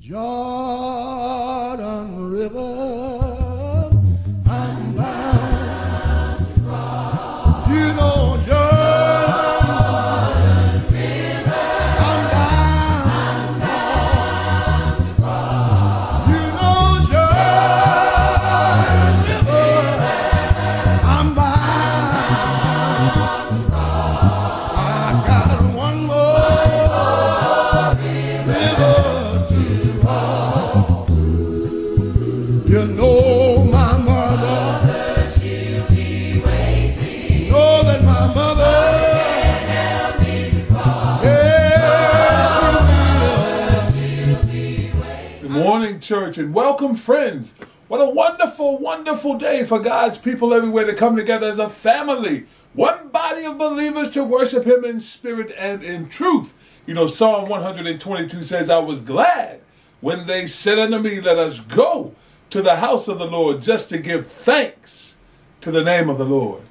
Jordan welcome, friends. What a wonderful, wonderful day for God's people everywhere to come together as a family, one body of believers to worship Him in spirit and in truth. You know, Psalm 122 says, I was glad when they said unto me, Let us go to the house of the Lord just to give thanks to the name of the Lord.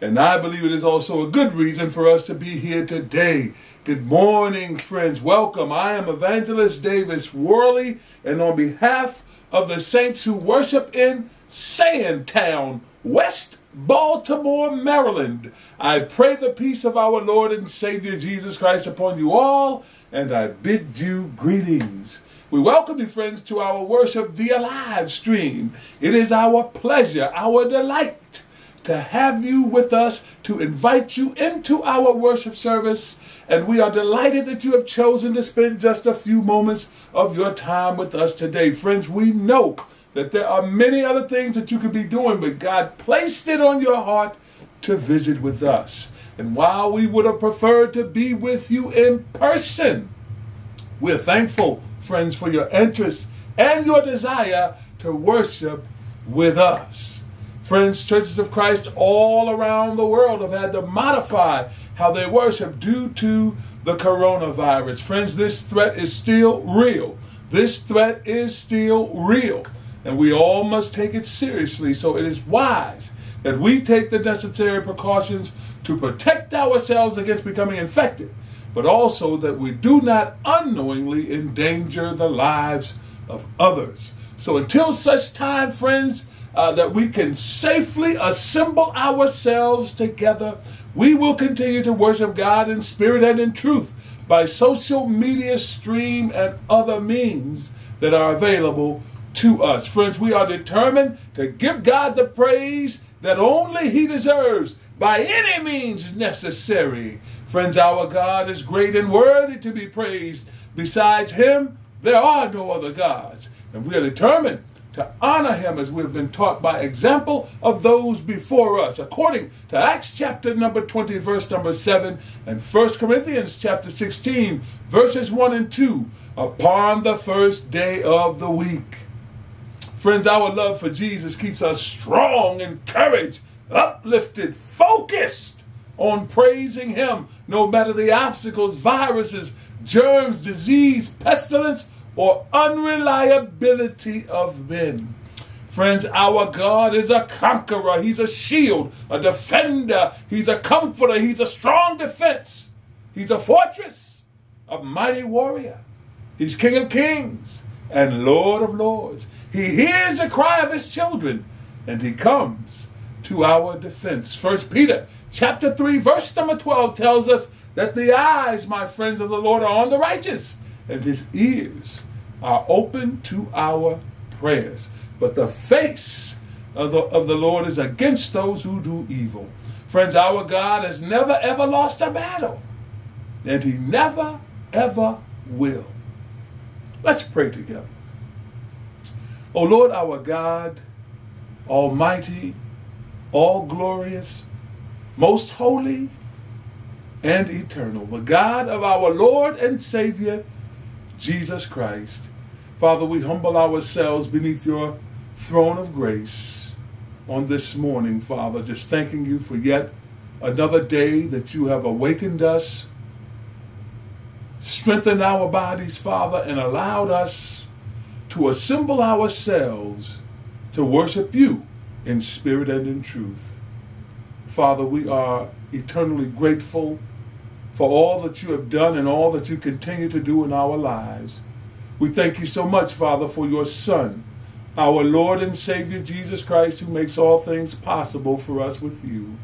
And I believe it is also a good reason for us to be here today. Good morning, friends. Welcome. I am Evangelist Davis Worley, and on behalf of the saints who worship in Sandtown, West Baltimore, Maryland, I pray the peace of our Lord and Savior Jesus Christ upon you all, and I bid you greetings. We welcome you, friends, to our Worship via live stream. It is our pleasure, our delight to have you with us, to invite you into our worship service. And we are delighted that you have chosen to spend just a few moments of your time with us today. Friends, we know that there are many other things that you could be doing, but God placed it on your heart to visit with us. And while we would have preferred to be with you in person, we're thankful, friends, for your interest and your desire to worship with us. Friends, churches of Christ all around the world have had to modify how they worship due to the coronavirus. Friends, this threat is still real. This threat is still real. And we all must take it seriously. So it is wise that we take the necessary precautions to protect ourselves against becoming infected, but also that we do not unknowingly endanger the lives of others. So until such time, friends, uh, that we can safely assemble ourselves together, we will continue to worship God in spirit and in truth by social media stream and other means that are available to us. Friends, we are determined to give God the praise that only He deserves by any means necessary. Friends, our God is great and worthy to be praised. Besides Him, there are no other gods. And we are determined to honor him as we've been taught by example of those before us, according to Acts chapter number 20, verse number 7, and 1 Corinthians chapter 16, verses 1 and 2, upon the first day of the week. Friends, our love for Jesus keeps us strong, encouraged, uplifted, focused on praising him, no matter the obstacles, viruses, germs, disease, pestilence, or unreliability of men. Friends, our God is a conqueror. He's a shield, a defender. He's a comforter. He's a strong defense. He's a fortress, a mighty warrior. He's King of kings and Lord of lords. He hears the cry of his children and he comes to our defense. First Peter chapter 3 verse number 12 tells us that the eyes, my friends of the Lord, are on the righteous and his ears are open to our prayers. But the face of the, of the Lord is against those who do evil. Friends, our God has never ever lost a battle, and he never ever will. Let's pray together. O Lord, our God, Almighty, all glorious, most holy, and eternal, the God of our Lord and Savior, Jesus Christ. Father, we humble ourselves beneath your throne of grace on this morning, Father, just thanking you for yet another day that you have awakened us, strengthened our bodies, Father, and allowed us to assemble ourselves to worship you in spirit and in truth. Father, we are eternally grateful for all that you have done and all that you continue to do in our lives. We thank you so much, Father, for your Son, our Lord and Savior Jesus Christ, who makes all things possible for us with you.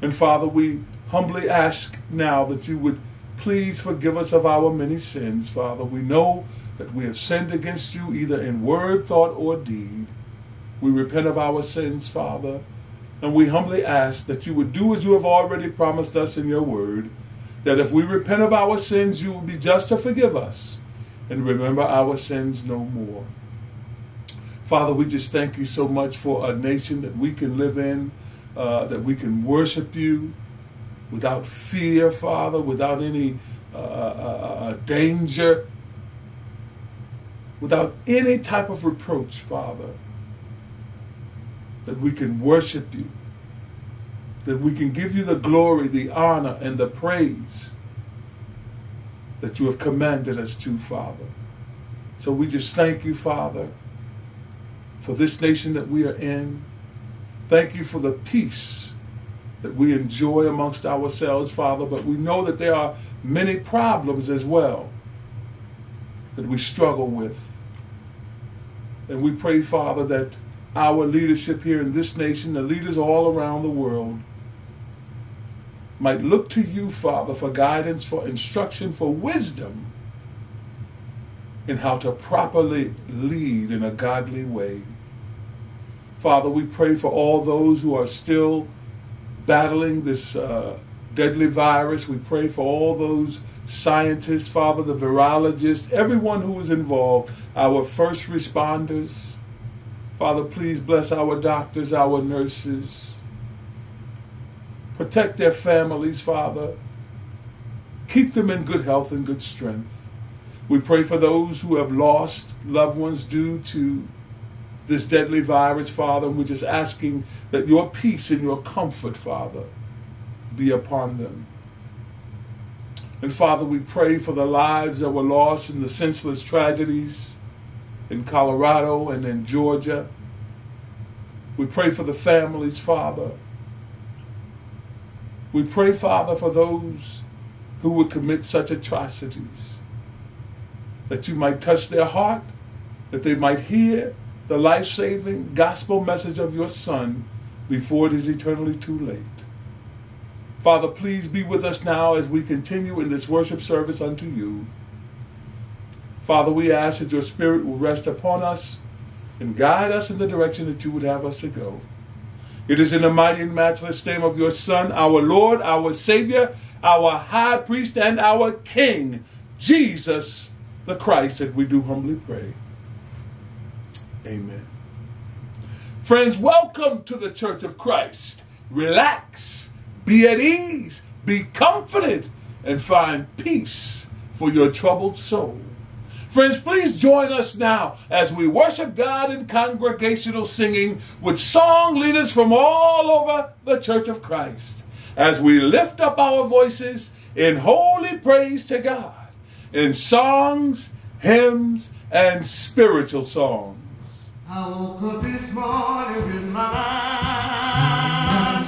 And Father, we humbly ask now that you would please forgive us of our many sins, Father. We know that we have sinned against you either in word, thought, or deed. We repent of our sins, Father, and we humbly ask that you would do as you have already promised us in your word, that if we repent of our sins, you will be just to forgive us and remember our sins no more. Father, we just thank you so much for a nation that we can live in, uh, that we can worship you without fear, Father, without any uh, uh, uh, uh danger, without any type of reproach, Father that we can worship you, that we can give you the glory, the honor, and the praise that you have commanded us to, Father. So we just thank you, Father, for this nation that we are in. Thank you for the peace that we enjoy amongst ourselves, Father, but we know that there are many problems as well that we struggle with. And we pray, Father, that our leadership here in this nation, the leaders all around the world, might look to you, Father, for guidance, for instruction, for wisdom in how to properly lead in a godly way. Father, we pray for all those who are still battling this uh, deadly virus. We pray for all those scientists, Father, the virologists, everyone who is involved, our first responders Father, please bless our doctors, our nurses. Protect their families, Father. Keep them in good health and good strength. We pray for those who have lost loved ones due to this deadly virus, Father, and we're just asking that your peace and your comfort, Father, be upon them. And Father, we pray for the lives that were lost in the senseless tragedies in Colorado and in Georgia. We pray for the families, Father. We pray, Father, for those who would commit such atrocities, that you might touch their heart, that they might hear the life saving gospel message of your Son before it is eternally too late. Father, please be with us now as we continue in this worship service unto you. Father, we ask that your Spirit will rest upon us and guide us in the direction that you would have us to go. It is in the mighty and matchless name of your Son, our Lord, our Savior, our High Priest, and our King, Jesus the Christ, that we do humbly pray. Amen. Friends, welcome to the Church of Christ. Relax, be at ease, be comforted, and find peace for your troubled soul. Friends, please join us now as we worship God in congregational singing with song leaders from all over the Church of Christ as we lift up our voices in holy praise to God in songs, hymns, and spiritual songs. I woke up this morning with my mind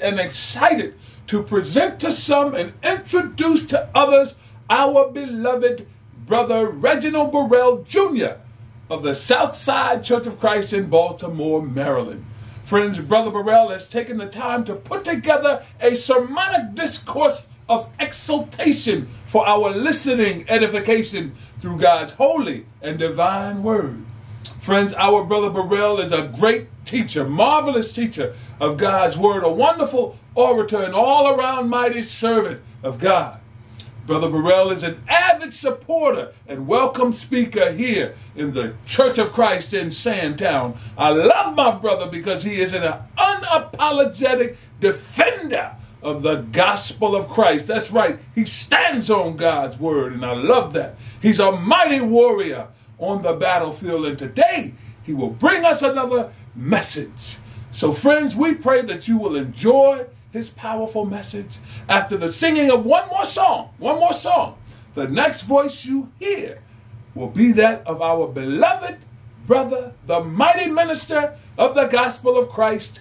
and excited to present to some and introduce to others our beloved brother Reginald Burrell Jr. of the Southside Church of Christ in Baltimore, Maryland. Friends, Brother Burrell has taken the time to put together a sermonic discourse of exaltation for our listening edification through God's holy and divine word. Friends, our brother Burrell is a great teacher, marvelous teacher of God's word, a wonderful orator, and all around mighty servant of God. Brother Burrell is an avid supporter and welcome speaker here in the Church of Christ in Sandtown. I love my brother because he is an unapologetic defender of the gospel of Christ. That's right, he stands on God's word, and I love that. He's a mighty warrior on the battlefield, and today he will bring us another message. So, friends, we pray that you will enjoy his powerful message. After the singing of one more song, one more song, the next voice you hear will be that of our beloved brother, the mighty minister of the gospel of Christ,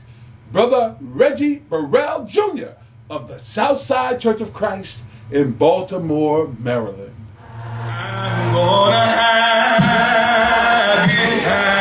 Brother Reggie Burrell Jr. of the Southside Church of Christ in Baltimore, Maryland. I'm gonna have it.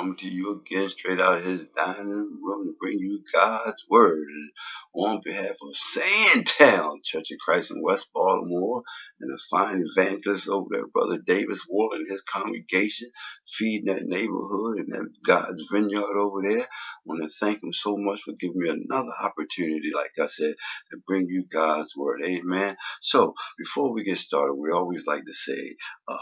Coming to you again straight out of his dining room to bring you God's word. On behalf of Sandtown Church of Christ in West Baltimore and the fine evangelist over there, Brother Davis Ward and his congregation, feeding that neighborhood and that God's vineyard over there. I want to thank him so much for giving me another opportunity, like I said, to bring you God's word. Amen. So before we get started, we always like to say, uh,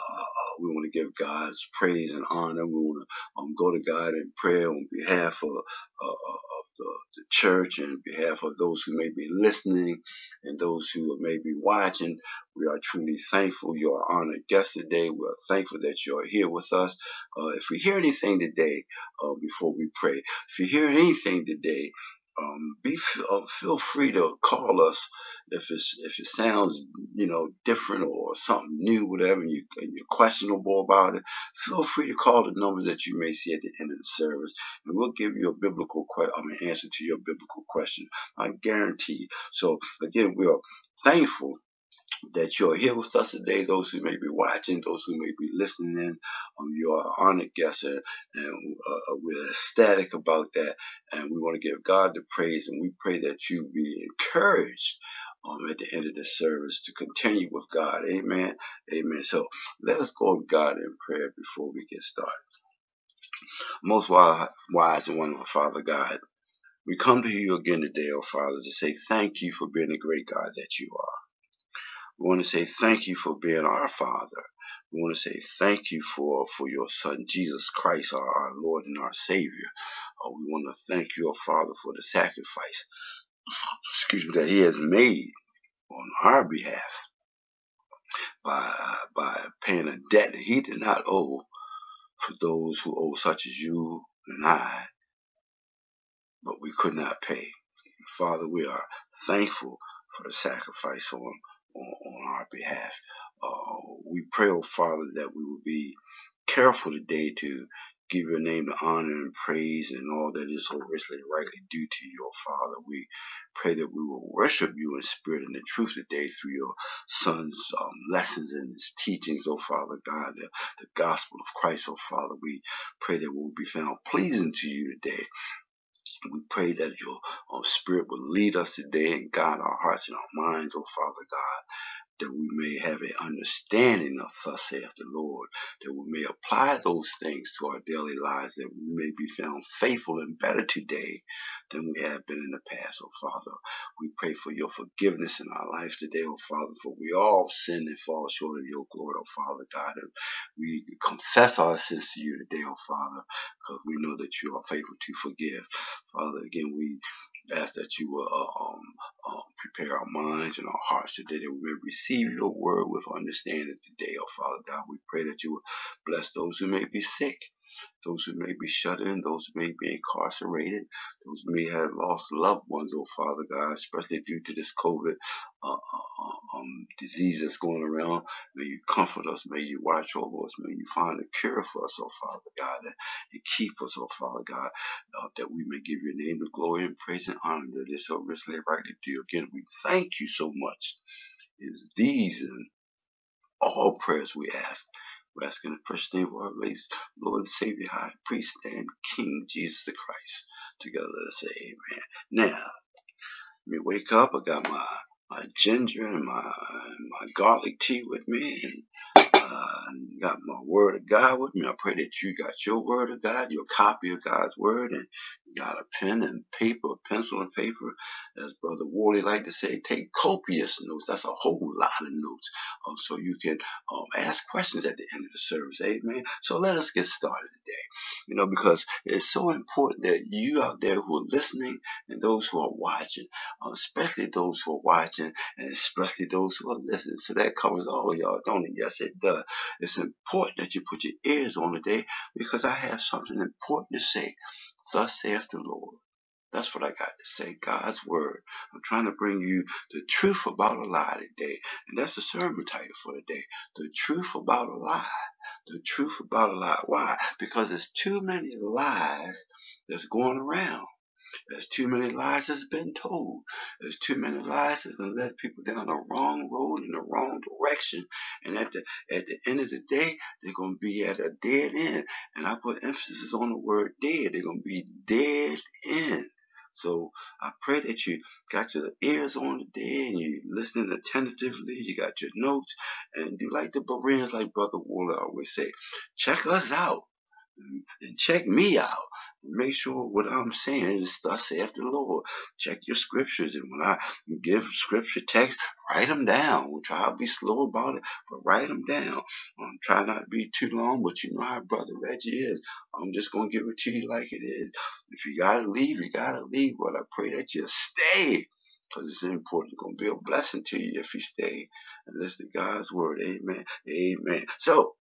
we want to give God's praise and honor. We want to um, go to God in prayer on behalf of, uh, of the, the, church and behalf of those who may be listening and those who may be watching. We are truly thankful. You are honored guest today. We are thankful that you are here with us. Uh, if we hear anything today, uh, before we pray, if you hear anything today um, be uh, feel free to call us if it's if it sounds you know different or something new, whatever, and, you, and you're questionable about it. Feel free to call the numbers that you may see at the end of the service, and we'll give you a biblical que- I mean, answer to your biblical question. I guarantee. So again, we are thankful that you're here with us today. Those who may be watching, those who may be listening in, um, you are honored guests, and uh, we're ecstatic about that. And we want to give God the praise, and we pray that you be encouraged um, at the end of the service to continue with God. Amen. Amen. So let us go to God in prayer before we get started. Most wise and wonderful Father God, we come to you again today, oh Father, to say thank you for being the great God that you are. We want to say thank you for being our Father. We want to say thank you for, for your Son, Jesus Christ, our, our Lord and our Savior. Uh, we want to thank you, oh Father, for the sacrifice, excuse me, that He has made on our behalf by, by paying a debt that He did not owe for those who owe, such as you and I, but we could not pay. Father, we are thankful for the sacrifice on, on, on our behalf. Uh, we pray, oh Father, that we will be careful today to give your name the honor and praise and all that is so richly rightly due to you, Father. We pray that we will worship you in spirit and in truth today through your Son's um, lessons and his teachings, oh Father God, the, the gospel of Christ, oh Father. We pray that we will be found pleasing to you today. We pray that your uh, spirit will lead us today and guide our hearts and our minds, oh Father God that we may have an understanding of thus saith the Lord, that we may apply those things to our daily lives, that we may be found faithful and better today than we have been in the past, oh Father. We pray for your forgiveness in our lives today, oh Father, for we all sin and fall short of your glory, oh Father God. And we confess our sins to you today, oh Father, because we know that you are faithful to forgive. Father, again, we ask that you will uh, um, um, prepare our minds and our hearts today that we may receive your word with understanding today. Oh, Father God, we pray that you will bless those who may be sick those who may be shut in, those who may be incarcerated, those who may have lost loved ones, oh Father God, especially due to this COVID uh, uh, uh, um, disease that's going around. May you comfort us, may you watch over us, may you find a cure for us, oh Father God, and, keep us, oh Father God, uh, that we may give your name the glory and praise and honor that is so richly rightly due. Again, we thank you so much. It's these and all prayers we ask we're asking the precious name of our Lord and Savior, High Priest and King Jesus the Christ. Together, let us say Amen. Now, let me wake up. I got my my ginger and my my garlic tea with me, and uh, got my word of God with me. I pray that you got your word of God, your copy of God's word, and you got a pen and paper, pencil and paper. As Brother Worley like to say, take copious notes. That's a whole lot of notes. Um, so you can um, ask questions at the end of the service. Amen. So let us get started today. You know, because it's so important that you out there who are listening and those who are watching, uh, especially those who are watching and especially those who are listening. So that covers all y'all, don't it? Yes, it does. It's important that you put your ears on today because I have something important to say. Thus saith the Lord. That's what I got to say. God's word. I'm trying to bring you the truth about a lie today. And that's the sermon title for today. The truth about a lie. The truth about a lie. Why? Because there's too many lies that's going around. There's too many lies that's been told. There's too many lies that's gonna let people down the wrong road in the wrong direction. And at the at the end of the day, they're gonna be at a dead end. And I put emphasis on the word dead. They're gonna be dead end. So I pray that you got your ears on today and you're listening attentively. You got your notes and do like the Bereans, like Brother Worley always say, check us out and check me out. Make sure what I'm saying is thus saith the Lord. Check your scriptures, and when I give scripture text, write them down. We'll try to be slow about it, but write them down. Um, try not to be too long, but you know how Brother Reggie is. I'm just gonna give it to you like it is. If you gotta leave, you gotta leave. But I pray that you stay. Because it's important. It's going to be a blessing to you if you stay and listen to God's word. Amen. Amen. So,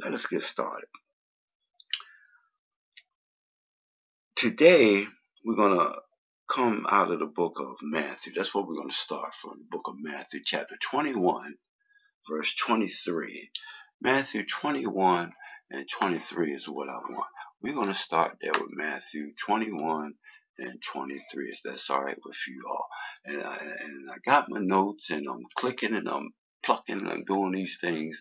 let us get started. Today, we're going to come out of the book of Matthew. That's what we're going to start from, the book of Matthew, chapter 21, verse 23. Matthew 21 and 23 is what I want. We're going to start there with Matthew 21 and 23. If that's all right with you all. And I, and I got my notes and I'm clicking and I'm plucking and I'm doing these things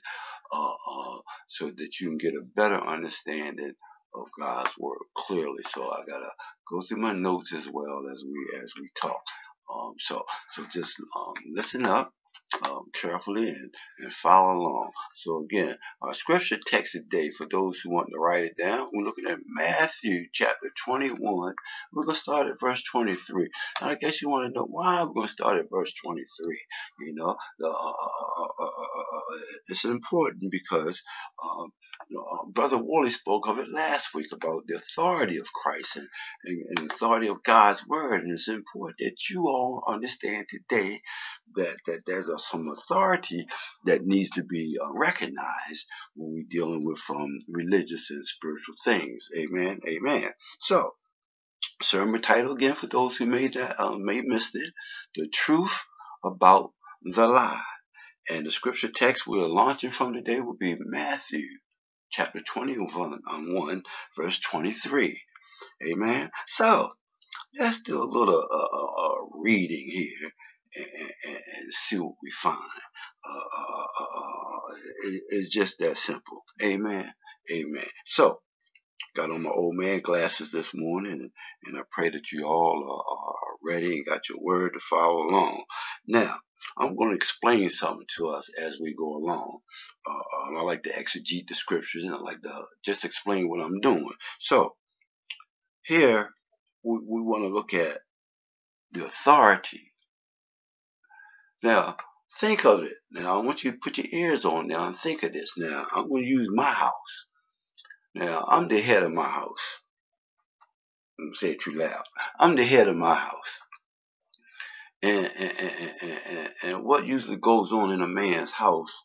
uh, uh, so that you can get a better understanding of God's word clearly. So I gotta go through my notes as well as we as we talk. Um, so, so just um, listen up um, carefully and, and follow along. So again, our scripture text today, for those who want to write it down, we're looking at Matthew chapter 21. We're going to start at verse 23. And I guess you want to know why we're going to start at verse 23. You know, uh, uh, uh, it's important because um, you know, Brother Worley spoke of it last week about the authority of Christ and, and, and the authority of God's word. And it's important that you all understand today that, that there's a, some authority that needs to be uh, recognized when we're dealing with um, religious and spiritual things. Amen. Amen. So, sermon title again for those who may that uh, may missed it: the truth about the lie. And the scripture text we're launching from today will be Matthew chapter 21, um, 1, verse 23. Amen. So let's do a little uh, uh, uh reading here and, and, see what we find. Uh, uh, uh, it, it's just that simple. Amen. Amen. So got on my old man glasses this morning, and, and I pray that you all are, are ready and got your word to follow along. Now, I'm going to explain something to us as we go along. Uh, I like to exegete the scriptures and I like to just explain what I'm doing. So, here we, we want to look at the authority. Now, think of it. Now, I want you to put your ears on now and think of this. Now, I'm going to use my house. Now, I'm the head of my house. I'm say it too loud. I'm the head of my house. And And, and, and, and, what usually goes on in a man's house,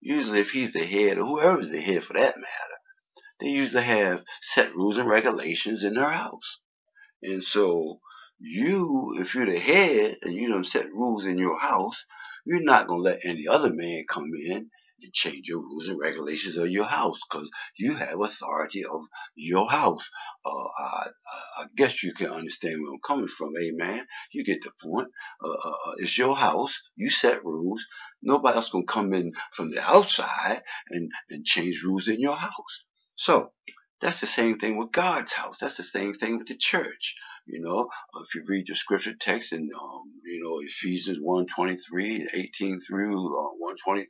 usually if he's the head or whoever's the head for that matter, they usually have set rules and regulations in their house. And so you, if you're the head and you don't set rules in your house, you're not going to let any other man come in and change your rules and regulations of your house because you have authority of your house. Uh, I, I, guess you can understand where I'm coming from. Amen. You get the point. Uh, uh, uh, it's your house. You set rules. Nobody else going to come in from the outside and, and change rules in your house. So that's the same thing with God's house. That's the same thing with the church. You know, if you read your scripture text in, um, you know, Ephesians 1 23, 18 through uh, 120,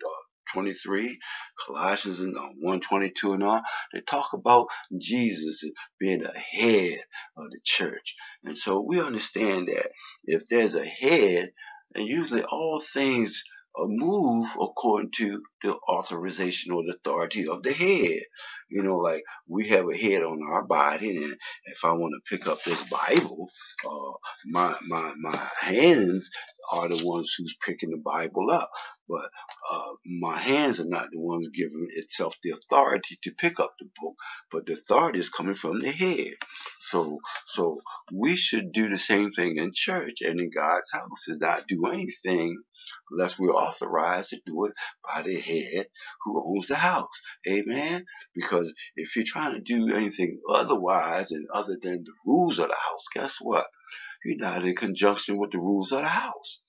23, Colossians and uh, 122 and all, they talk about Jesus being the head of the church. And so we understand that if there's a head, and usually all things move according to the authorization or the authority of the head. You know, like we have a head on our body, and if I want to pick up this Bible, uh, my my my hands are the ones who's picking the Bible up. But uh, my hands are not the ones giving itself the authority to pick up the book, but the authority is coming from the head. So, so we should do the same thing in church and in God's house, is not do anything unless we're authorized to do it by the head who owns the house. Amen. Because if you're trying to do anything otherwise and other than the rules of the house, guess what? You're not in conjunction with the rules of the house.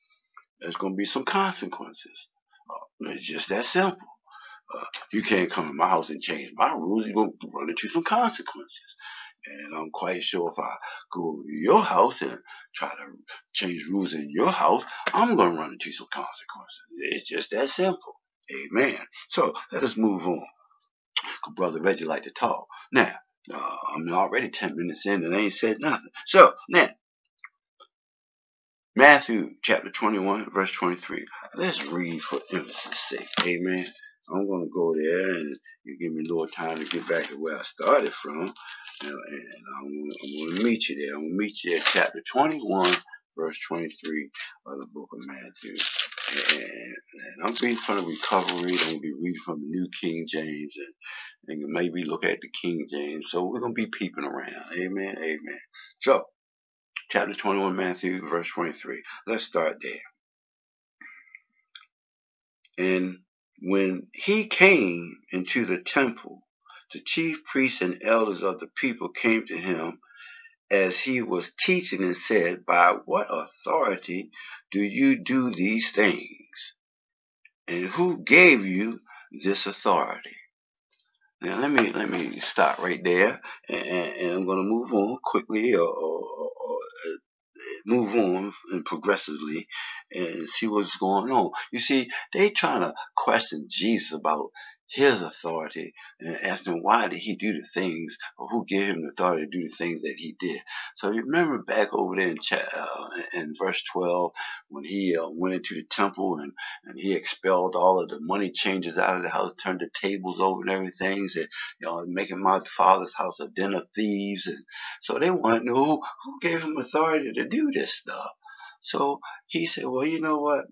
There's going to be some consequences. Uh, it's just that simple. Uh, you can't come to my house and change my rules. You're going to run into some consequences. And I'm quite sure if I go to your house and try to change rules in your house, I'm going to run into some consequences. It's just that simple. Amen. So let us move on. Brother Reggie like to talk. Now, uh, I'm already 10 minutes in and I ain't said nothing. So, now, Matthew chapter 21, verse 23. Let's read for emphasis sake. Amen. I'm going to go there and you give me a little time to get back to where I started from. And, and I'm, going to meet you there. I'm going to meet you at chapter 21, verse 23 of the book of Matthew. And, and I'm reading from the recovery. I'm to be reading from the New King James and, and maybe look at the King James. So we're going to be peeping around. Amen. Amen. So, chapter 21, Matthew, verse 23. Let's start there. And when he came into the temple, the chief priests and elders of the people came to him as he was teaching and said, By what authority do you do these things? And who gave you this authority? Now let me let me stop right there, and, and I'm going to move on quickly or, or, or uh, move on and progressively and see what's going on. You see, they trying to question Jesus about his authority and asked him why did he do the things or who gave him the authority to do the things that he did. So you remember back over there in, uh, in verse 12 when he uh, went into the temple and, and he expelled all of the money changers out of the house, turned the tables over and everything, said, you know, making my father's house a den of thieves. And so they want to know who, who gave him authority to do this stuff. So he said, well, you know what?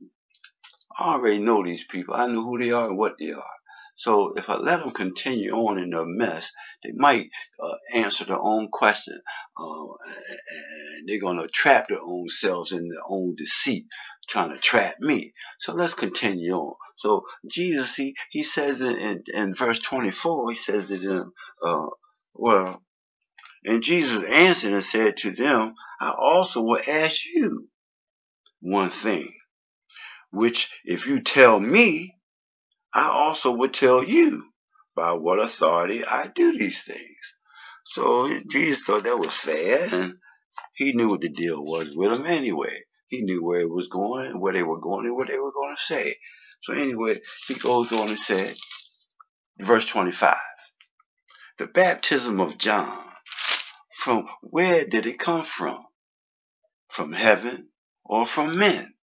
I already know these people. I know who they are and what they are. So if I let them continue on in their mess, they might uh, answer their own question, uh, and they're going to trap their own selves in their own deceit, trying to trap me. So let's continue on. So Jesus, he, he says in, in, in verse 24, he says it in, uh, well, and Jesus answered and said to them, I also will ask you one thing, which if you tell me, I also would tell you by what authority I do these things. So Jesus thought that was fair, and he knew what the deal was with them anyway. He knew where it was going, where they were going, and what they were going to say. So anyway, he goes on and said, verse 25, the baptism of John, from where did it come from? From heaven or from men?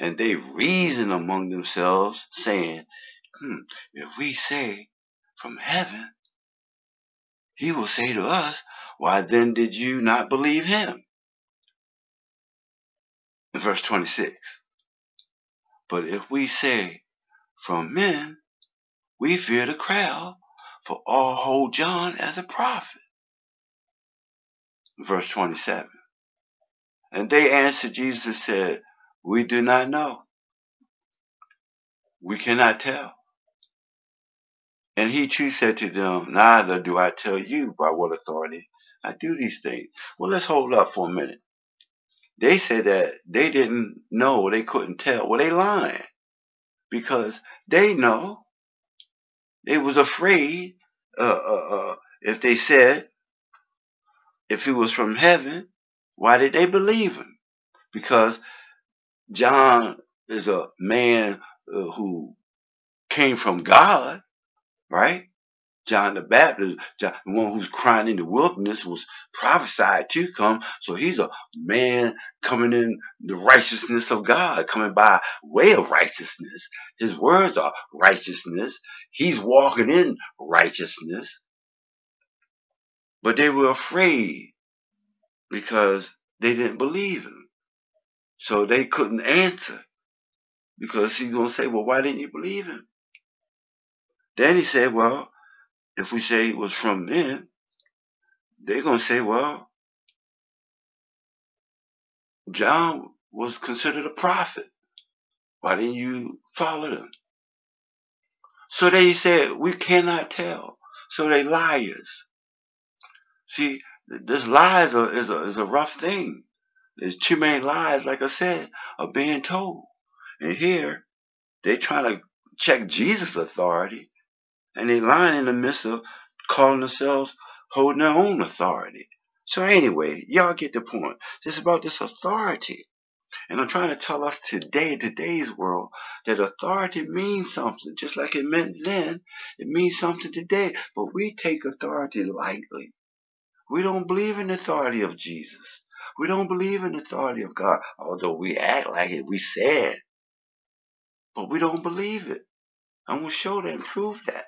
And they reason among themselves, saying, hmm, If we say from heaven, he will say to us, Why then did you not believe him? In verse 26. But if we say from men, we fear the crowd, for all hold John as a prophet. Verse 27. And they answered Jesus and said, we do not know. We cannot tell. And he too said to them, Neither do I tell you by what authority I do these things. Well, let's hold up for a minute. They said that they didn't know, they couldn't tell. Well, they lying because they know. They was afraid uh, uh, uh, if they said if he was from heaven, why did they believe him? Because John is a man uh, who came from God, right? John the Baptist, John, the one who's crying in the wilderness, was prophesied to come. So he's a man coming in the righteousness of God, coming by way of righteousness. His words are righteousness. He's walking in righteousness. But they were afraid because they didn't believe him. So they couldn't answer because he's going to say, well, why didn't you believe him? Then he said, well, if we say it was from men, they're going to say, well, John was considered a prophet. Why didn't you follow them? So they said, we cannot tell. So they liars. See, this lies is a, is a rough thing. There's too many lies, like I said, are being told. And here, they're trying to check Jesus' authority, and they're lying in the midst of calling themselves holding their own authority. So anyway, y'all get the point. It's about this authority. And I'm trying to tell us today, today's world, that authority means something. Just like it meant then, it means something today. But we take authority lightly. We don't believe in the authority of Jesus. We don't believe in the authority of God, although we act like it, we say it. But we don't believe it. I'm going to show that and prove that.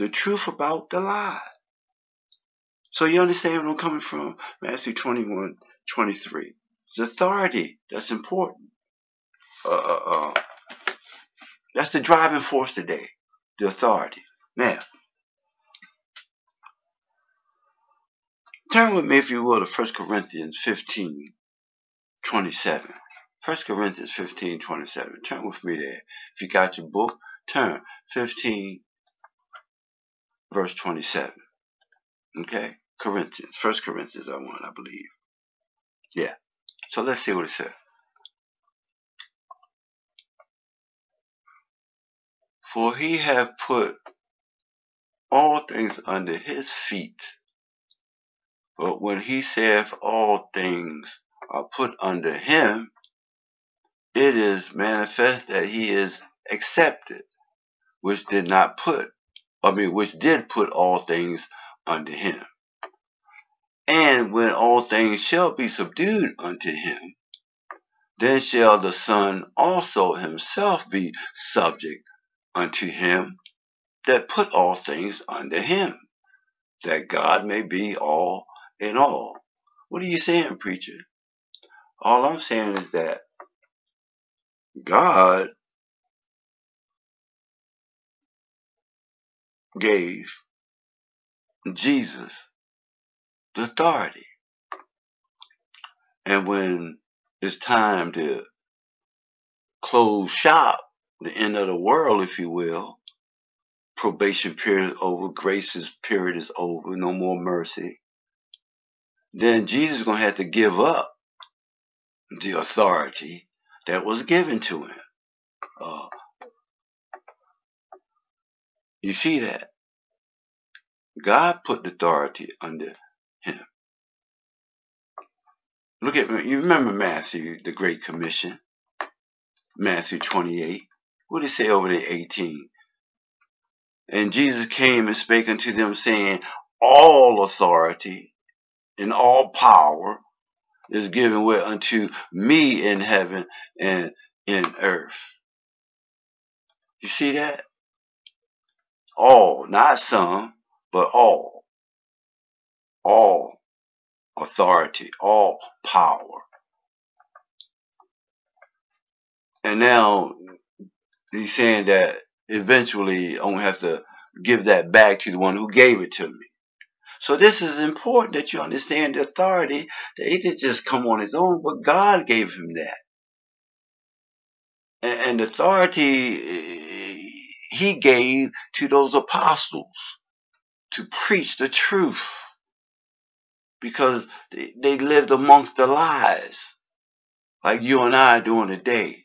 The truth about the lie. So you understand where I'm coming from? Matthew 21, 23. It's authority that's important. Uh, uh, uh, that's the driving force today. The authority. Now, Turn with me, if you will, to 1 Corinthians 15, 27. 1 Corinthians 15, 27. Turn with me there. If you got your book, turn 15, verse 27. Okay? Corinthians. 1 Corinthians, I want, I believe. Yeah. So let's see what it says. For he hath put all things under his feet But when he saith all things are put under him, it is manifest that he is accepted, which did not put, I mean, which did put all things under him. And when all things shall be subdued unto him, then shall the Son also himself be subject unto him that put all things under him, that God may be all in all. What are you saying, preacher? All I'm saying is that God gave Jesus the authority. And when it's time to close shop, the end of the world, if you will, probation period is over, grace's period is over, no more mercy, then Jesus is going to have to give up the authority that was given to him. Uh, you see that? God put authority under him. Look at you remember Matthew, the Great Commission, Matthew 28. What did it say over there, 18? And Jesus came and spake unto them, saying, All authority and all power is given where unto me in heaven and in earth. You see that? All, not some, but all. All authority, all power. And now he's saying that eventually I'm going to have to give that back to the one who gave it to me. So this is important that you understand the authority that he could just come on his own, but God gave him that. And, authority eh, he gave to those apostles to preach the truth because they, they lived amongst the lies like you and I doing today.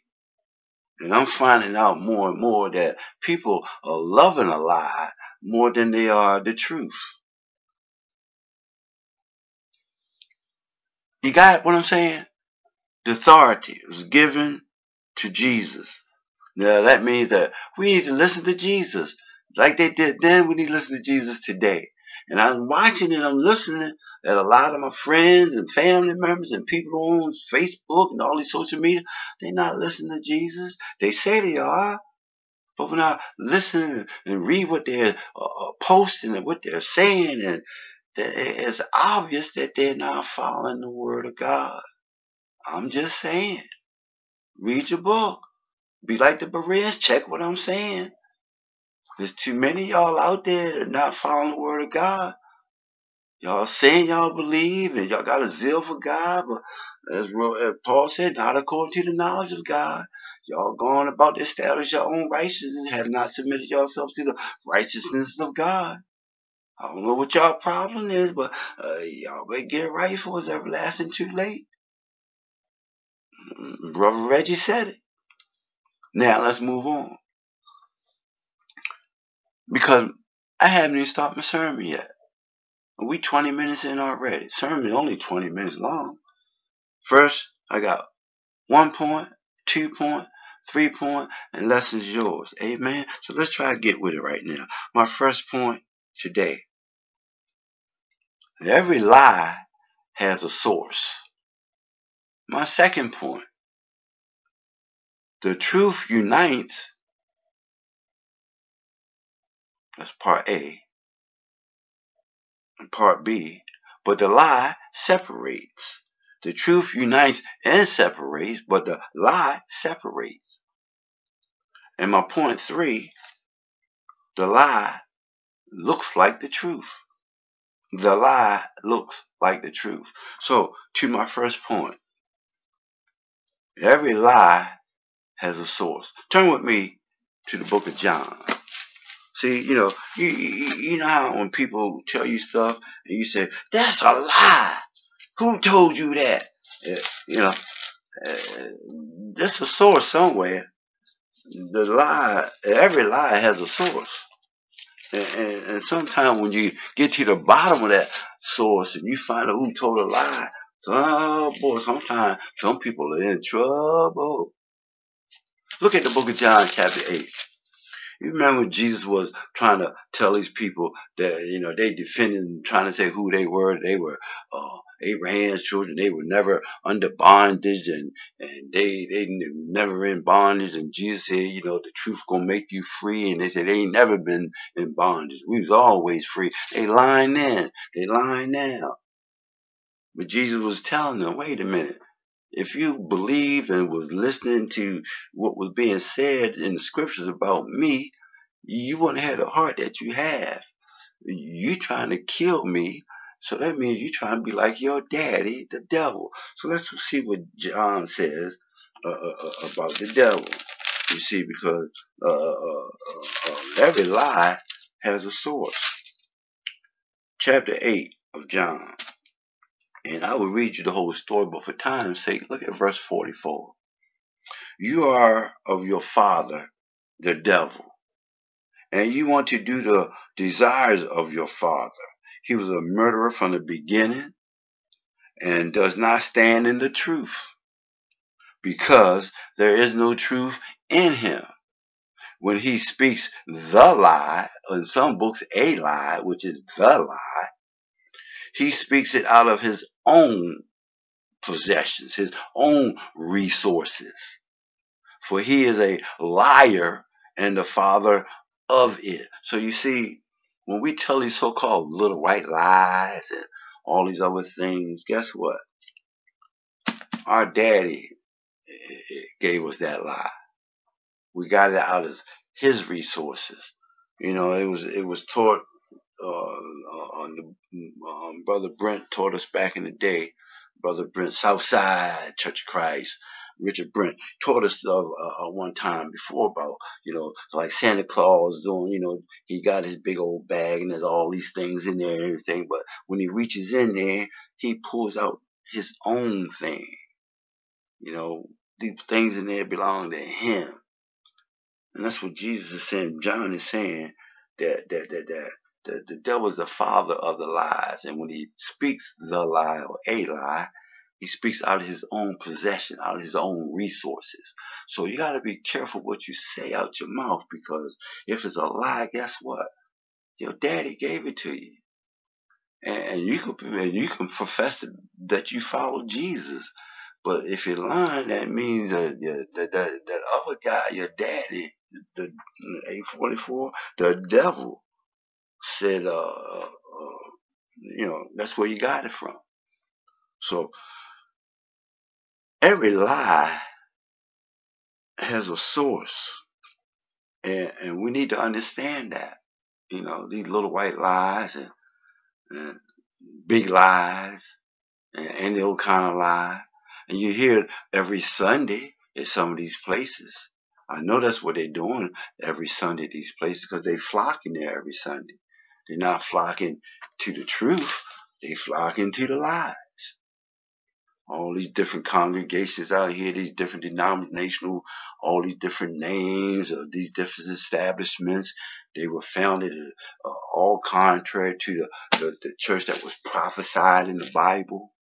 And I'm finding out more and more that people are loving a lie more than they are the truth. You got what I'm saying? The authority was given to Jesus. Now that means that we need to listen to Jesus. Like they did then, we need to listen to Jesus today. And I'm watching and I'm listening that a lot of my friends and family members and people on Facebook and all these social media, they're not listening to Jesus. They say they are, but when I listen and read what they're uh, uh posting and what they're saying, and it's obvious that they're not following the Word of God. I'm just saying. Read your book. Be like the Bereans. Check what I'm saying. There's too many y'all out there that not following the word of God. Y'all saying y'all believe and y'all got a zeal for God, but as, as Paul said, not according to the knowledge of God. Y'all going about to establish your own righteousness, have not submitted yourselves to the righteousness of God. I don't know what y'all problem is, but uh, y'all better get right for it's everlasting too late. Brother Reggie said it. Now let's move on because I haven't even started my sermon yet. We 20 minutes in already. Sermon only 20 minutes long. First, I got one point, two point, three point, and lessons yours. Amen. So let's try to get with it right now. My first point today. Every lie has a source. My second point. The truth unites That's part A. And part B. But the lie separates. The truth unites and separates, but the lie separates. And my point three, the lie looks like the truth. The lie looks like the truth. So, to my first point, every lie has a source. Turn with me to the book of John. See, you know, you, you, know how when people tell you stuff and you say, that's a lie. Who told you that? Uh, you know, uh, there's a source somewhere. The lie, every lie has a source. And, and, sometimes when you get to the bottom of that source and you find out who told a lie, so, oh boy, sometimes some people are in trouble. Look at the book of John, chapter 8. You remember when Jesus was trying to tell these people that, you know, they defending, trying to say who they were. They were uh, Abraham's children. They were never under bondage and, and they, they never in bondage. And Jesus said, you know, the truth gonna make you free. And they said, they ain't never been in bondage. We was always free. They lying then. They lying now. But Jesus was telling them, wait a minute if you believed and was listening to what was being said in the scriptures about me, you wouldn't have the heart that you have. You trying to kill me, so that means you trying to be like your daddy, the devil. So let's see what John says uh, uh, uh about the devil. You see, because uh, uh, uh, every lie has a source. Chapter 8 of John. And I will read you the whole story, but for time's sake, look at verse 44. You are of your father, the devil, and you want to do the desires of your father. He was a murderer from the beginning and does not stand in the truth because there is no truth in him. When he speaks the lie, in some books, a lie, which is the lie, he speaks it out of his own possessions, his own resources. For he is a liar and the father of it. So you see, when we tell these so-called little white lies and all these other things, guess what? Our daddy eh, eh, gave us that lie. We got it out of his resources. You know, it was it was taught uh, on the, um, Brother Brent taught us back in the day. Brother Brent, Southside Church of Christ, Richard Brent taught us uh, uh, one time before about, you know, like Santa Claus doing, you know, he got his big old bag and there's all these things in there and everything. But when he reaches in there, he pulls out his own thing. You know, these things in there belong to him. And that's what Jesus is saying. John is saying that, that, that, that the, the devil is the father of the lies. And when he speaks the lie or a lie, he speaks out of his own possession, out of his own resources. So you got to be careful what you say out your mouth because if it's a lie, guess what? Your daddy gave it to you. And you can, and you can profess that you follow Jesus. But if you're lying, that means that, that, that, that other guy, your daddy, the 844, the devil, said, uh, uh, you know, that's where you got it from. So every lie has a source, and, and we need to understand that. You know, these little white lies and, and big lies and any old kind of lie. And you hear every Sunday at some of these places. I know that's what they're doing every Sunday at these places because they flock in there every Sunday. They're not flocking to the truth. They flocking to the lies. All these different congregations out here, these different denominational, all these different names of these different establishments, they were founded uh, all contrary to the, the, the church that was prophesied in the Bible.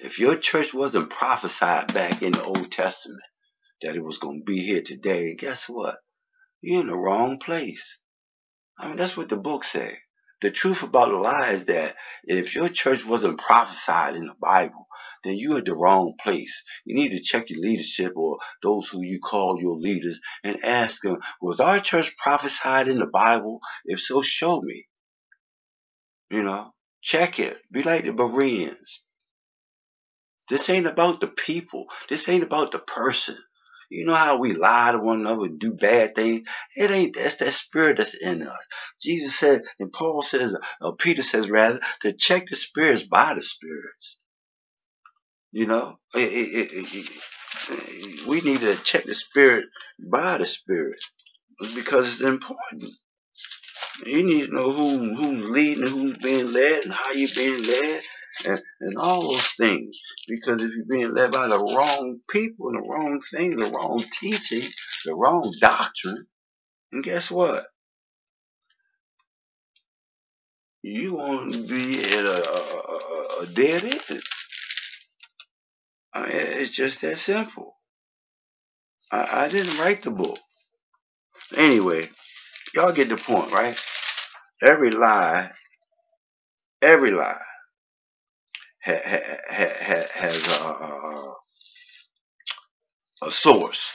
If your church wasn't prophesied back in the Old Testament that it was going to be here today, guess what? You're in the wrong place. I mean, that's what the book say. The truth about the lie is that if your church wasn't prophesied in the Bible, then you're at the wrong place. You need to check your leadership or those who you call your leaders and ask them, was our church prophesied in the Bible? If so, show me. You know, check it. Be like the Bereans. This ain't about the people. This ain't about the person. You know how we lie to one another do bad things? It ain't that's that spirit that's in us. Jesus said, and Paul says, or Peter says rather, to check the spirits by the spirits. You know, it, it, it, we need to check the spirit by the spirit because it's important. You need to know who who's leading, and who's being led, and how you're being led and, and all those things. Because if you're being led by the wrong people and the wrong thing, the wrong teaching, the wrong doctrine, and guess what? you won't be at a, a, a, dead end. I mean, it's just that simple. I, I didn't write the book. Anyway, y'all get the point, right? Every lie, every lie ha, ha, ha, has a, a, a source.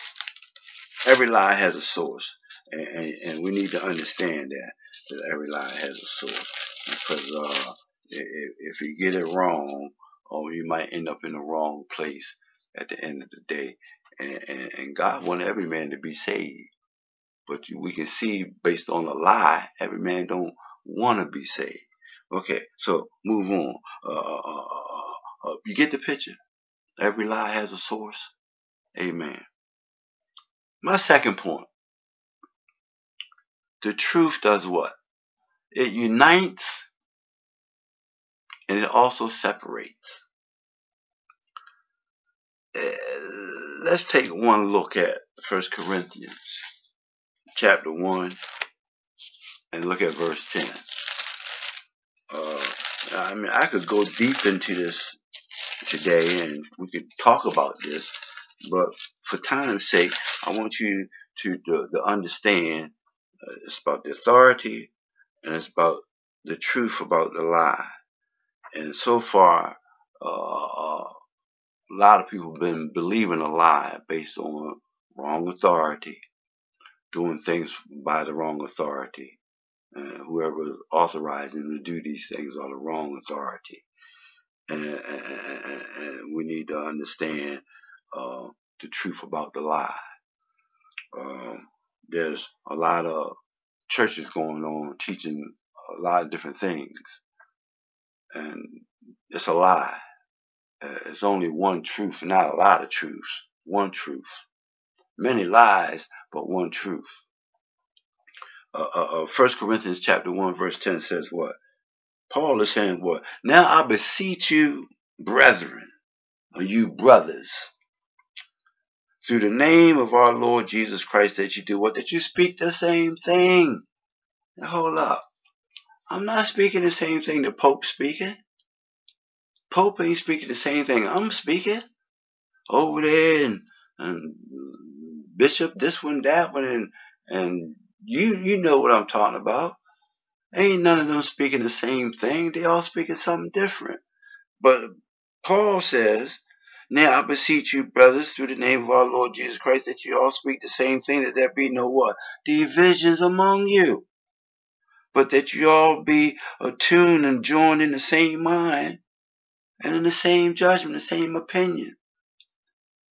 Every lie has a source. And, and, and, we need to understand that, that every lie has a source. Because uh, if, if you get it wrong, or you might end up in the wrong place at the end of the day. And, and, and God wanted every man to be saved. But we can see based on a lie, every man don't want to be saved. Okay, so move on. Uh, uh, uh, uh, you get the picture. Every lie has a source. Amen. My second point. The truth does what? It unites and it also separates. Uh, let's take one look at First Corinthians chapter 1 and look at verse 10. Uh, I mean, I could go deep into this today and we could talk about this, but for time's sake, I want you to, to, to understand uh, it's about the authority and it's about the truth about the lie. And so far, uh, a lot of people have been believing a lie based on wrong authority, doing things by the wrong authority. Uh, whoever is authorizing them to do these things are the wrong authority. And, and, and we need to understand uh, the truth about the lie. Um, there's a lot of churches going on teaching a lot of different things and it's a lie. Uh, it's only one truth, not a lot of truths. One truth. Many lies, but one truth. Uh, uh, uh, 1 Corinthians chapter 1 verse 10 says what? Paul is saying what? Now I beseech you, brethren, or you brothers, through the name of our Lord Jesus Christ that you do what? That you speak the same thing. Now hold up. I'm not speaking the same thing the Pope's speaking. Pope ain't speaking the same thing I'm speaking. Over there and, and Bishop this one, that one, and and you you know what I'm talking about. Ain't none of them speaking the same thing. They all speaking something different. But Paul says, Now I beseech you, brothers, through the name of our Lord Jesus Christ, that you all speak the same thing, that there be no what? Divisions among you but that you all be attuned and joined in the same mind and in the same judgment, the same opinion.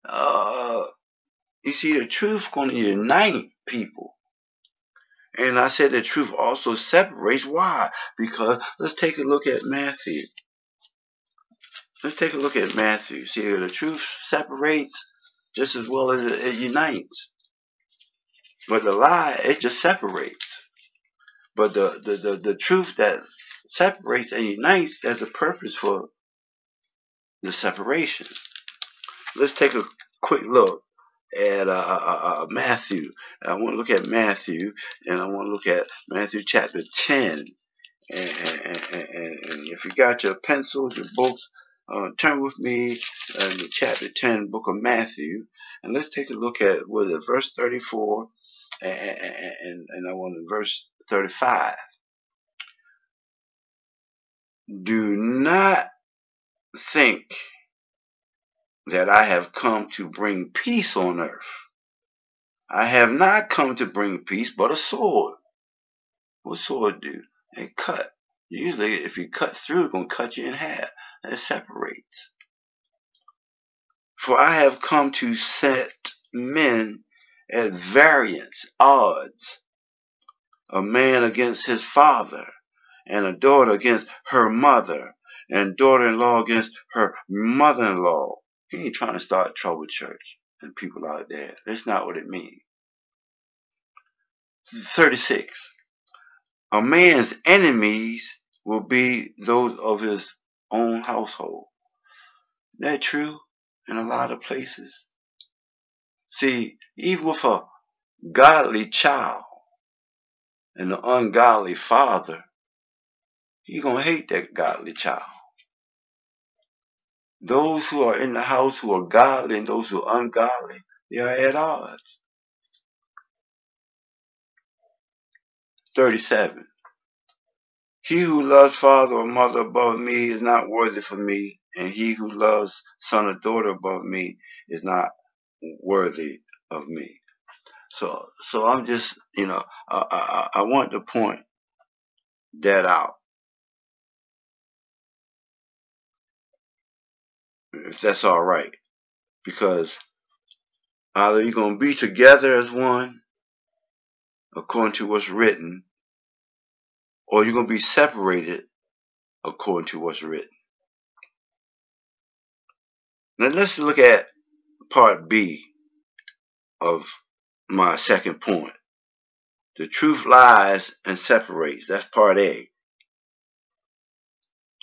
Uh, you see, the truth going to unite people. And I said the truth also separates. Why? Because let's take a look at Matthew. Let's take a look at Matthew. See, the truth separates just as well as it unites. But the lie, it just separates. But the, the, the, the truth that separates and unites, there's a purpose for the separation. Let's take a quick look at uh, uh, uh, uh Matthew. I want to look at Matthew, and I want to look at Matthew chapter 10. And, and, and, and if you got your pencils, your books, uh, turn with me uh, to chapter 10, book of Matthew, and let's take a look at what is it, verse 34, and, and, and I want to verse 35. Do not think that I have come to bring peace on earth. I have not come to bring peace, but a sword. What sword do? It cut. Usually, if you cut through, it's going to cut you in half. It separates. For I have come to set men at variance, odds, a man against his father, and a daughter against her mother, and daughter-in-law against her mother-in-law. He ain't trying to start trouble, church, and people out there. That's not what it means. 36. A man's enemies will be those of his own household. That true in a lot of places? See, even with a godly child, and an ungodly father, He gonna hate that godly child. Those who are in the house who are godly and those who are ungodly, they are at odds. 37. He who loves father or mother above me is not worthy for me, and he who loves son or daughter above me is not worthy of me. So, so I'm just, you know, I, I, I want to point that out. If that's all right. Because either you're going to be together as one, according to what's written, or you're going to be separated according to what's written. Now let's look at part B of my second point. The truth lies and separates. That's part A.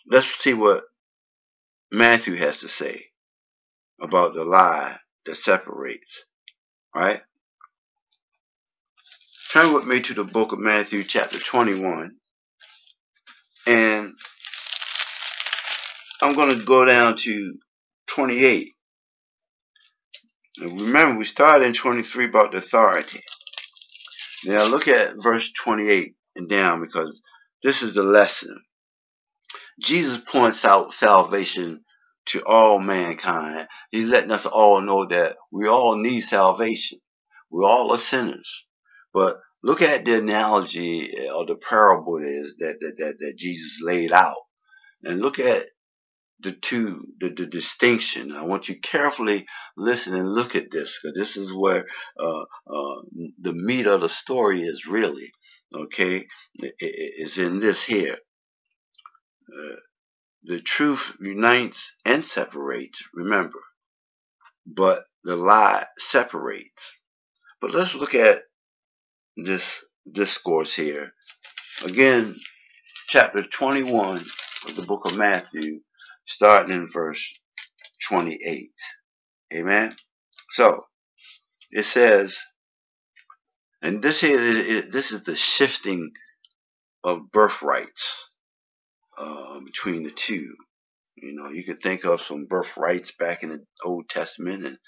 Let's see what Matthew has to say about the lie that separates. Right? Turn with me to the book of Matthew, chapter 21. And I'm going to go down to 28. And remember, we started in 23 about the authority. Now look at verse 28 and down because this is the lesson. Jesus points out salvation to all mankind. He's letting us all know that we all need salvation. We all are sinners. But look at the analogy or the parable is that, that, that, that Jesus laid out. And look at the two, the, the distinction. I want you carefully listen and look at this because this is where uh, uh, the meat of the story is really. Okay, is in this here. The truth unites and separates. Remember, but the lie separates. But let's look at this discourse here. Again, chapter 21 of the book of Matthew starting in verse 28. Amen. So it says, and this here, this is the shifting of birthrights uh, between the two. You know, you could think of some birthrights back in the Old Testament and,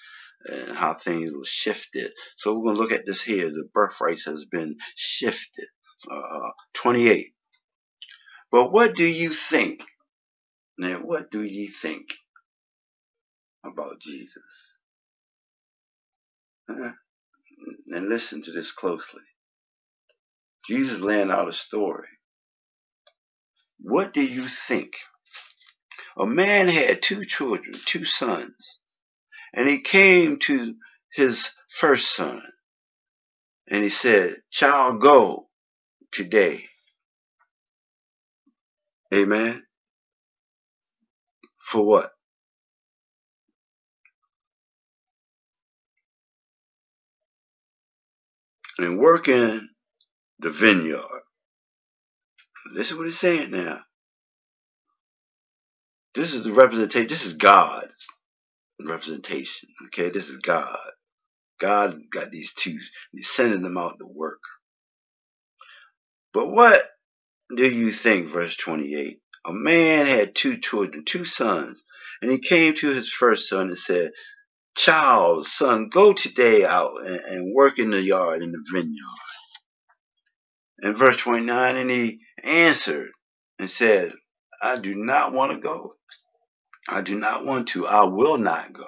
and how things were shifted. So we're going to look at this here. The birthrights has been shifted. Uh, 28. But what do you think now, what do you think about Jesus? Huh? And listen to this closely. Jesus laying out a story. What do you think? A man had two children, two sons, and he came to his first son and he said, Child, go today. Amen. For what? And work in the vineyard. This is what it's saying now. This is the representation. This is God's representation. Okay, this is God. God got these two. He's sending them out to work. But what do you think, verse 28? A man had two children, two sons, and he came to his first son and said, Child, son, go today out and, and work in the yard, in the vineyard. And verse 29, and he answered and said, I do not want to go. I do not want to. I will not go.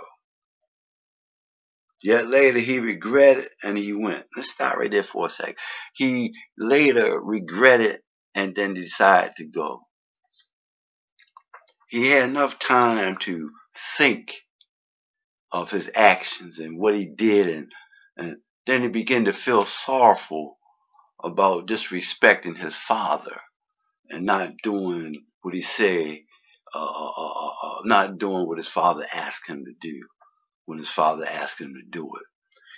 Yet later he regretted and he went. Let's stop right there for a sec. He later regretted and then decided to go he had enough time to think of his actions and what he did and, and then he began to feel sorrowful about disrespecting his father and not doing what he said, uh, uh, uh, uh, not doing what his father asked him to do when his father asked him to do it.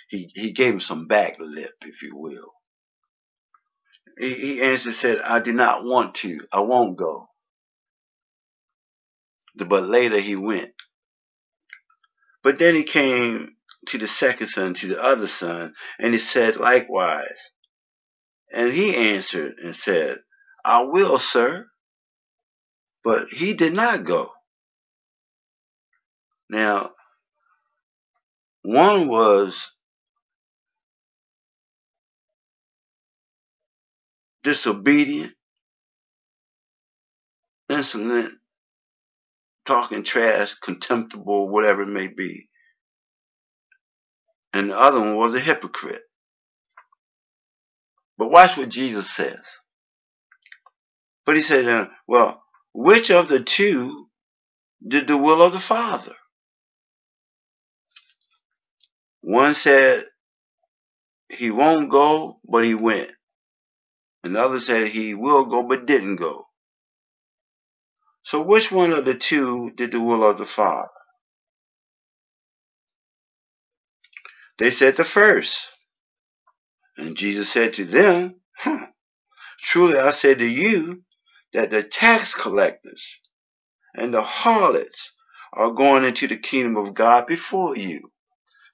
He, he gave him some back lip, if you will. He, he answered, said, I do not want to. I won't go. But later he went. But then he came to the second son, to the other son, and he said likewise. And he answered and said, I will, sir. But he did not go. Now, one was disobedient, insolent, talking trash, contemptible, whatever it may be. And the other one was a hypocrite. But watch what Jesus says. But he said, uh, well, which of the two did the will of the Father? One said he won't go, but he went. Another said he will go, but didn't go. So which one of the two did the will of the Father? They said the first. And Jesus said to them, huh, Truly I say to you that the tax collectors and the harlots are going into the kingdom of God before you.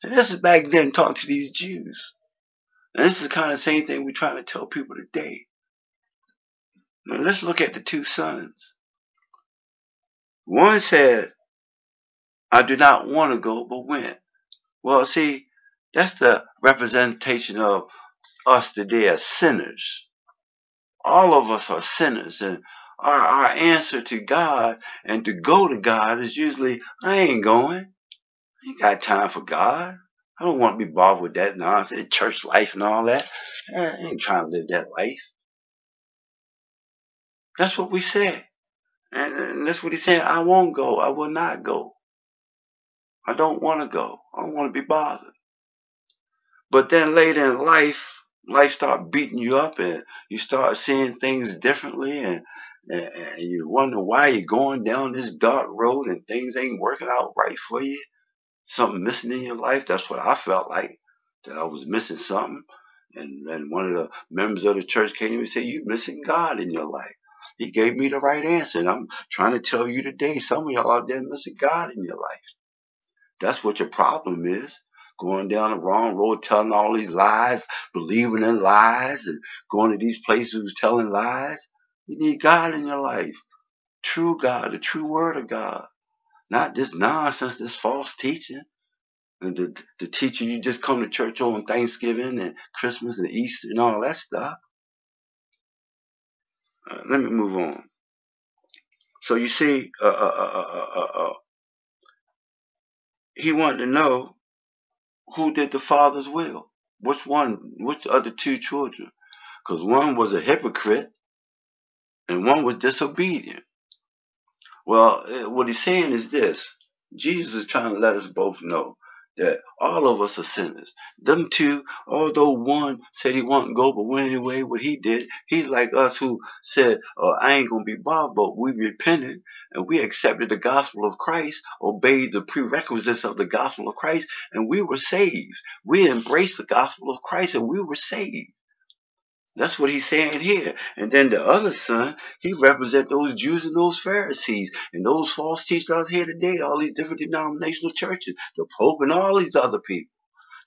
And this is back then talking to these Jews. And this is kind of the same thing we're trying to tell people today. Now let's look at the two sons. One said, I do not want to go, but went. Well, see, that's the representation of us today as sinners. All of us are sinners, and our, our answer to God and to go to God is usually, I ain't going. I ain't got time for God. I don't want to be bothered with that nonsense, church life and all that. I ain't trying to live that life. That's what we say. And, that's what he's saying. I won't go. I will not go. I don't want to go. I don't want to be bothered. But then later in life, life start beating you up and you start seeing things differently and, and, you wonder why you're going down this dark road and things ain't working out right for you something missing in your life. That's what I felt like, that I was missing something. And then one of the members of the church came to me and said, You're missing God in your life. He gave me the right answer. And I'm trying to tell you today, some of y'all out there missing God in your life. That's what your problem is. Going down the wrong road, telling all these lies, believing in lies, and going to these places telling lies. You need God in your life. True God, the true word of God. Not this nonsense, this false teaching. And the, the teaching you just come to church on Thanksgiving and Christmas and Easter and all that stuff. Uh, let me move on. So you see, uh, uh, he wanted to know who did the father's will. Which one? Which other two children? Because one was a hypocrite and one was disobedient. Well, eh, what he's saying is this Jesus is trying to let us both know that all of us are sinners. Them two, although one said he not go, but went anyway, what he did, he's like us who said, oh, I ain't going to be bothered, but we repented and we accepted the gospel of Christ, obeyed the prerequisites of the gospel of Christ, and we were saved. We embraced the gospel of Christ and we were saved. That's what he's saying here. And then the other son, he represents those Jews and those Pharisees and those false teachers out here today, all these different denominational churches, the Pope and all these other people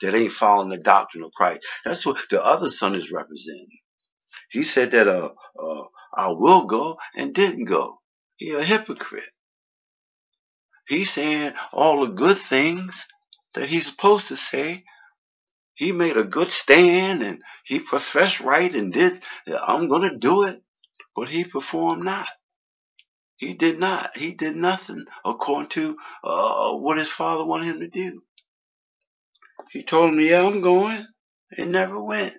that ain't following the doctrine of Christ. That's what the other son is representing. He said that uh, uh, I will go and didn't go. He a hypocrite. He's saying all the good things that he's supposed to say, he made a good stand and he professed right and did, I'm going to do it. But he performed not. He did not. He did nothing according to uh, what his father wanted him to do. He told him, yeah, I'm going. And never went.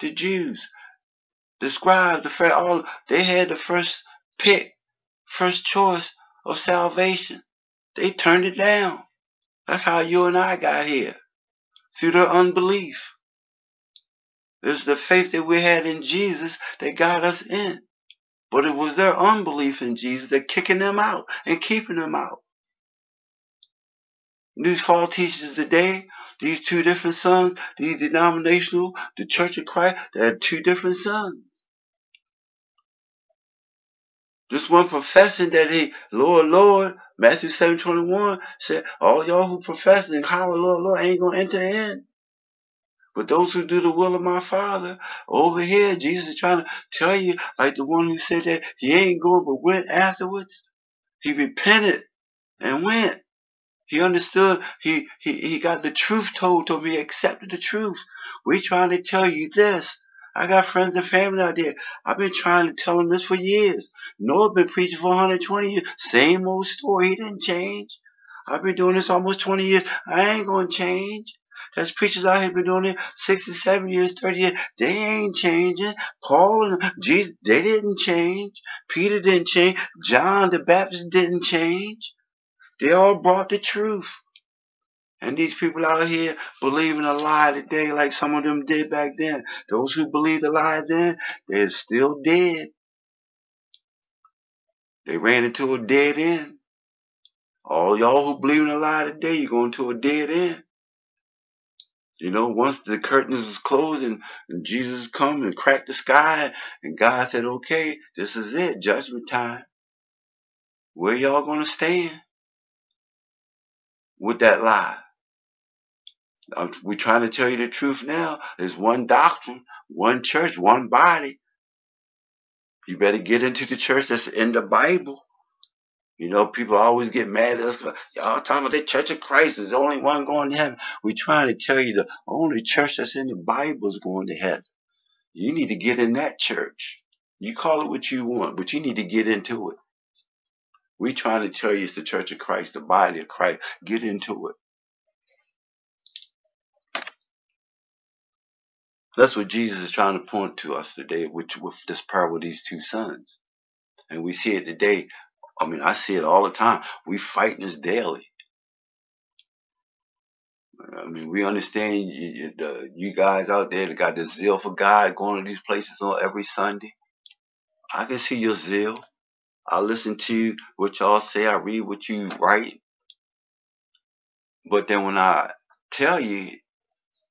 The Jews, the scribes, the first, all they had the first pick, first choice of salvation. They turned it down. That's how you and I got here through their unbelief. It's the faith that we had in Jesus that got us in. But it was their unbelief in Jesus that kicking them out and keeping them out. These false teachers today, these two different sons, these denominational, the Church of Christ, they had two different sons. This one professing that he, Lord, Lord, Matthew 7 21 said, All y'all who profess and holler, Lord, Lord, ain't going to enter in. But those who do the will of my Father, over here, Jesus is trying to tell you, like the one who said that he ain't going but went afterwards. He repented and went. He understood. He, he, he got the truth told to him. He accepted the truth. We're trying to tell you this. I got friends and family out there. I've been trying to tell them this for years. Noah been preaching for 120 years. Same old story. He didn't change. I've been doing this almost 20 years. I ain't going to change. There's preachers out here been doing it 67 years, 30 years. They ain't changing. Paul and Jesus, they didn't change. Peter didn't change. John the Baptist didn't change. They all brought the truth. And these people out here believing a lie today like some of them did back then. Those who believed a lie then, they're still dead. They ran into a dead end. All y'all who believe in a lie today, you're going to a dead end. You know, once the curtains is closed and, and Jesus come and cracked the sky and God said, okay, this is it, judgment time. Where y'all going to stand with that lie? We're trying to tell you the truth now. There's one doctrine, one church, one body. You better get into the church that's in the Bible. You know, people always get mad at us. Y'all talking about the Church of Christ is the only one going to heaven. We're trying to tell you the only church that's in the Bible is going to heaven. You need to get in that church. You call it what you want, but you need to get into it. We're trying to tell you it's the Church of Christ, the body of Christ. Get into it. That's what Jesus is trying to point to us today with, with this parable of these two sons. And we see it today. I mean, I see it all the time. We fighting this daily. I mean, we understand you, the, you guys out there that got the zeal for God going to these places on every Sunday. I can see your zeal. I listen to what y'all say. I read what you write. But then when I tell you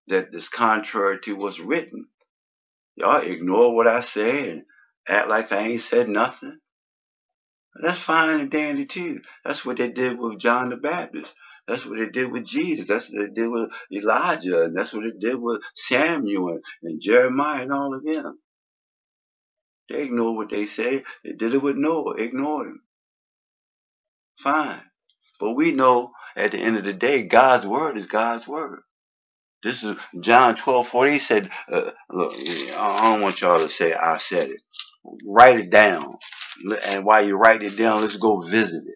that is contrary to what's written. Y'all ignore what I say and act like I ain't said nothing. That's fine and dandy too. That's what they did with John the Baptist. That's what they did with Jesus. That's what they did with Elijah. And that's what they did with Samuel and, Jeremiah and all of them. They ignore what they say. They did it with Noah. Ignored him. Fine. But we know at the end of the day, God's word is God's word. This is John 12, 40. He said, uh, look, I don't want y'all to say I said it. Write it down. And while you write it down, let's go visit it.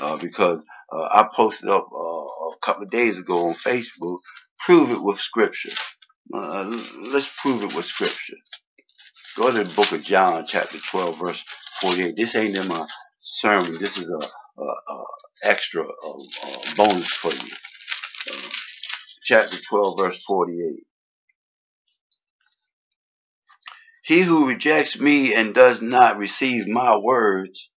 Uh, because uh, I posted up uh, a couple of days ago on Facebook, prove it with scripture. Uh, let's prove it with scripture. Go to the book of John, chapter 12, verse 48. This ain't in my sermon. This is a, a, a extra bonus for you. Chapter 12, verse 48. He who rejects me and does not receive my words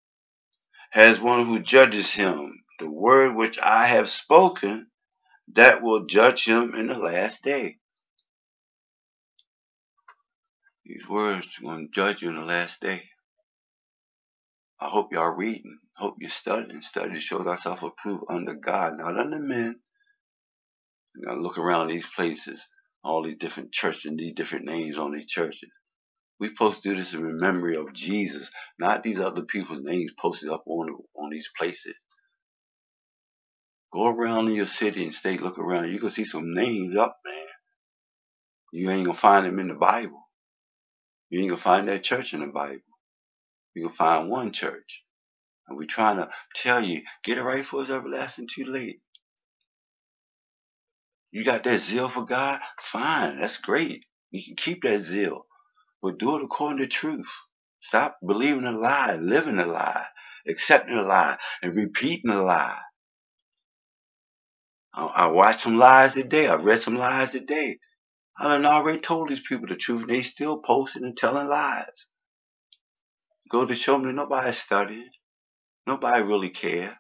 has one who judges him. The word which I have spoken, that will judge him in the last day. These words are going to judge you in the last day. I hope y'all reading. Hope you're studying. Study to show thyself approved under God, not under men, you gotta look around these places, all these different churches and these different names on these churches. We supposed to do this in memory of Jesus, not these other people's names posted up on on these places. Go around in your city and state, look around. You can see some names up, man. You ain't gonna find them in the Bible. You ain't gonna find that church in the Bible. You can find one church. And we're trying to tell you, get it right for us everlasting too late. You got that zeal for God? Fine, that's great. You can keep that zeal, but do it according to truth. Stop believing a lie, living a lie, accepting a lie, and repeating a lie. I, I watched some lies today. I read some lies today. I done already told these people the truth, and they still posting and telling lies. Go to show me nobody studying. Nobody really care.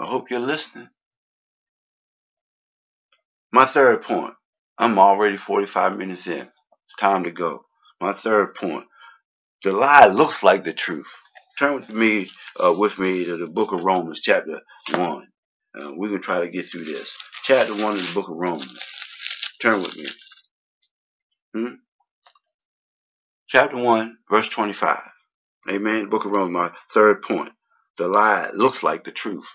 I hope you're listening. My third point. I'm already 45 minutes in. It's time to go. My third point. The lie looks like the truth. Turn with me, uh, with me to the book of Romans, chapter 1. Uh, we're going to try to get through this. chapter 1 of the book of Romans. Turn with me. Hmm? Chapter 1, verse 25. Amen. The book of Romans, my third point. The lie looks like the truth.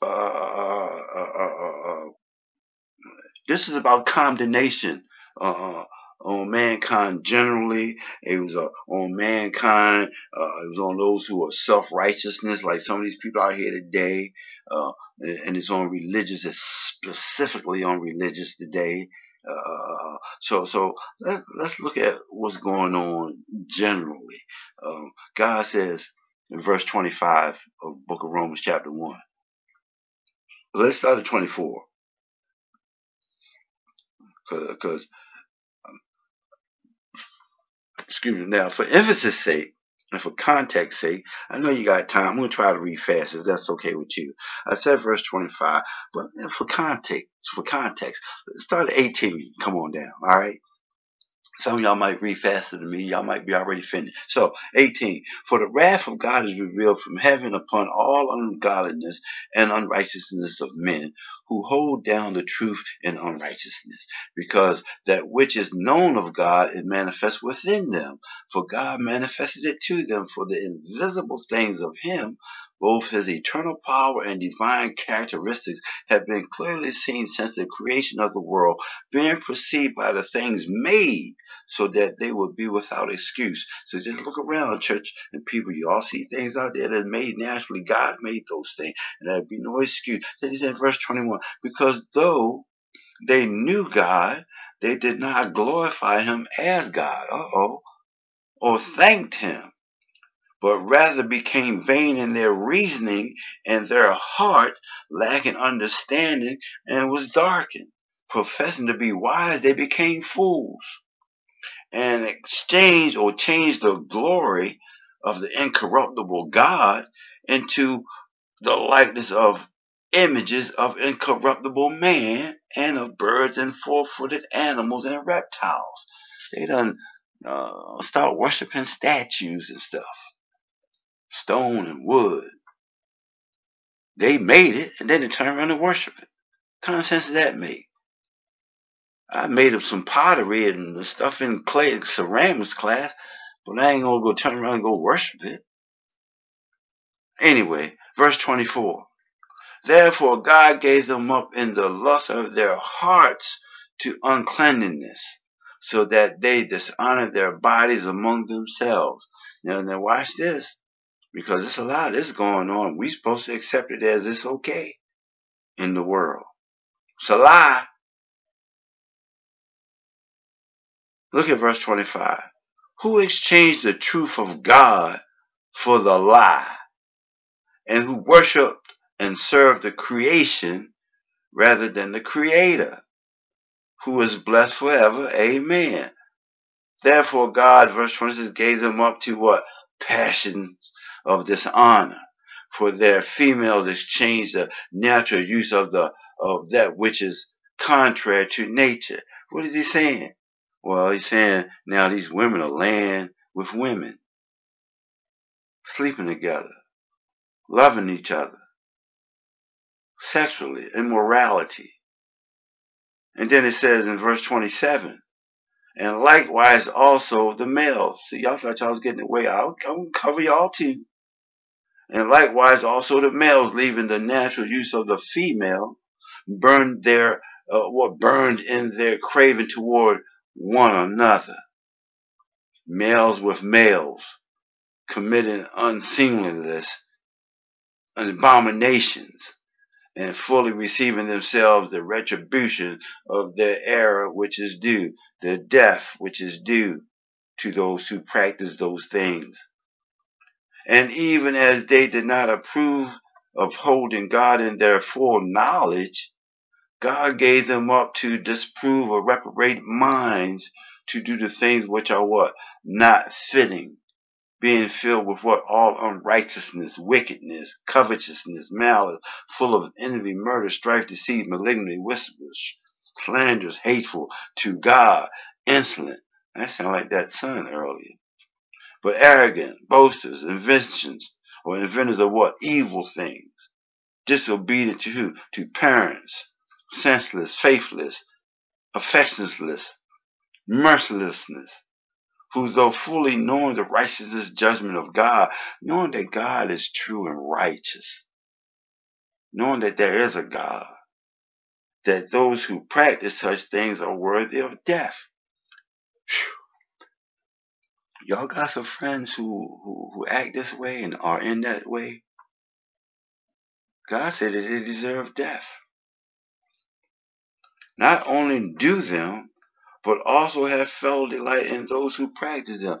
Uh, uh, uh, this is about condemnation uh, uh, on mankind generally. It was uh, on mankind. it was on those who are self-righteousness, like some of these people out here today. and it's on religious, it's specifically on religious today. Uh, so so let's let's look at what's going on generally. Um, God says in verse 25 of book of Romans chapter 1. Let's start at 24. Because, um, excuse me, now for emphasis sake, and for context sake, I know you got time. I'm going to try to read fast if that's okay with you. I said verse 25, but for context, for context, start at 18. Come on down. All right. Some of y'all might read faster than me. Y'all might be already finished. So, 18. For the wrath of God is revealed from heaven upon all ungodliness and unrighteousness of men who hold down the truth in unrighteousness, because that which is known of God is manifest within them. For God manifested it to them, for the invisible things of Him both his eternal power and divine characteristics have been clearly seen since the creation of the world, being perceived by the things made so that they would be without excuse. So just look around, church and people. You all see things out there that made naturally. God made those things, and there'd be no excuse. Then he said, verse 21, because though they knew God, they did not glorify him as God. Uh oh. Or thanked him but rather became vain in their reasoning, and their heart lacking understanding and was darkened. Professing to be wise, they became fools and exchanged or changed the glory of the incorruptible God into the likeness of images of incorruptible man and of birds and four-footed animals and reptiles. They done uh, start worshiping statues and stuff stone and wood. They made it and then they turn around and worship it. What kind of sense does that make? I made up some pottery and the stuff in clay and ceramics class, but I ain't gonna go turn around and go worship it. Anyway, verse 24. Therefore God gave them up in the lust of their hearts to uncleanness, so that they dishonored their bodies among themselves. Now, now watch this because there's a lot this going on. We're supposed to accept it as it's okay in the world. It's a lie. Look at verse 25. Who exchanged the truth of God for the lie and who worshiped and served the creation rather than the creator who is blessed forever. Amen. Therefore God, verse 26, gave them up to what? Passions of dishonor. For their females exchange the natural use of the of that which is contrary to nature. What is he saying? Well, he's saying now these women are laying with women, sleeping together, loving each other, sexually, immorality. And then it says in verse 27, and likewise also the males. See, y'all thought y'all was getting away. I'll, I'll cover y'all too and likewise also the males leaving the natural use of the female burned their uh, what burned in their craving toward one another. Males with males committing unseemliness abominations and fully receiving themselves the retribution of their error which is due the death which is due to those who practice those things and even as they did not approve of holding God in their full knowledge, God gave them up to disprove or reprobate minds to do the things which are what? Not fitting. Being filled with what? All unrighteousness, wickedness, covetousness, malice, full of envy, murder, strife, deceit, malignity, whispers, slanders, hateful to God, insolent. That sounded like that son earlier but arrogant, boasters, inventions, or inventors of what? Evil things. disobedient to who? To parents, senseless, faithless, affectionless, mercilessness, who though fully knowing the righteousness judgment of God, knowing that God is true and righteous, knowing that there is a God, that those who practice such things are worthy of death. Whew. Y'all got some friends who, who, who act this way and are in that way? God said that they deserve death. Not only do them, but also have fellow delight in those who practice them.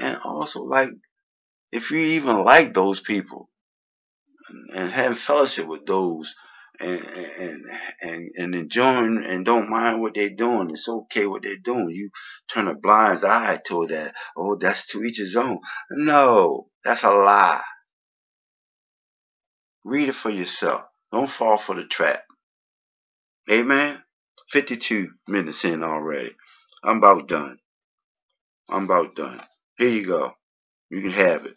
And also, like, if you even like those people and have fellowship with those and, and and enjoying and don't mind what they're doing, it's okay what they're doing. You turn a blind eye to that. Oh, that's to each his own. No, that's a lie. Read it for yourself. Don't fall for the trap. Amen. 52 minutes in already. I'm about done. I'm about done. Here you go. You can have it.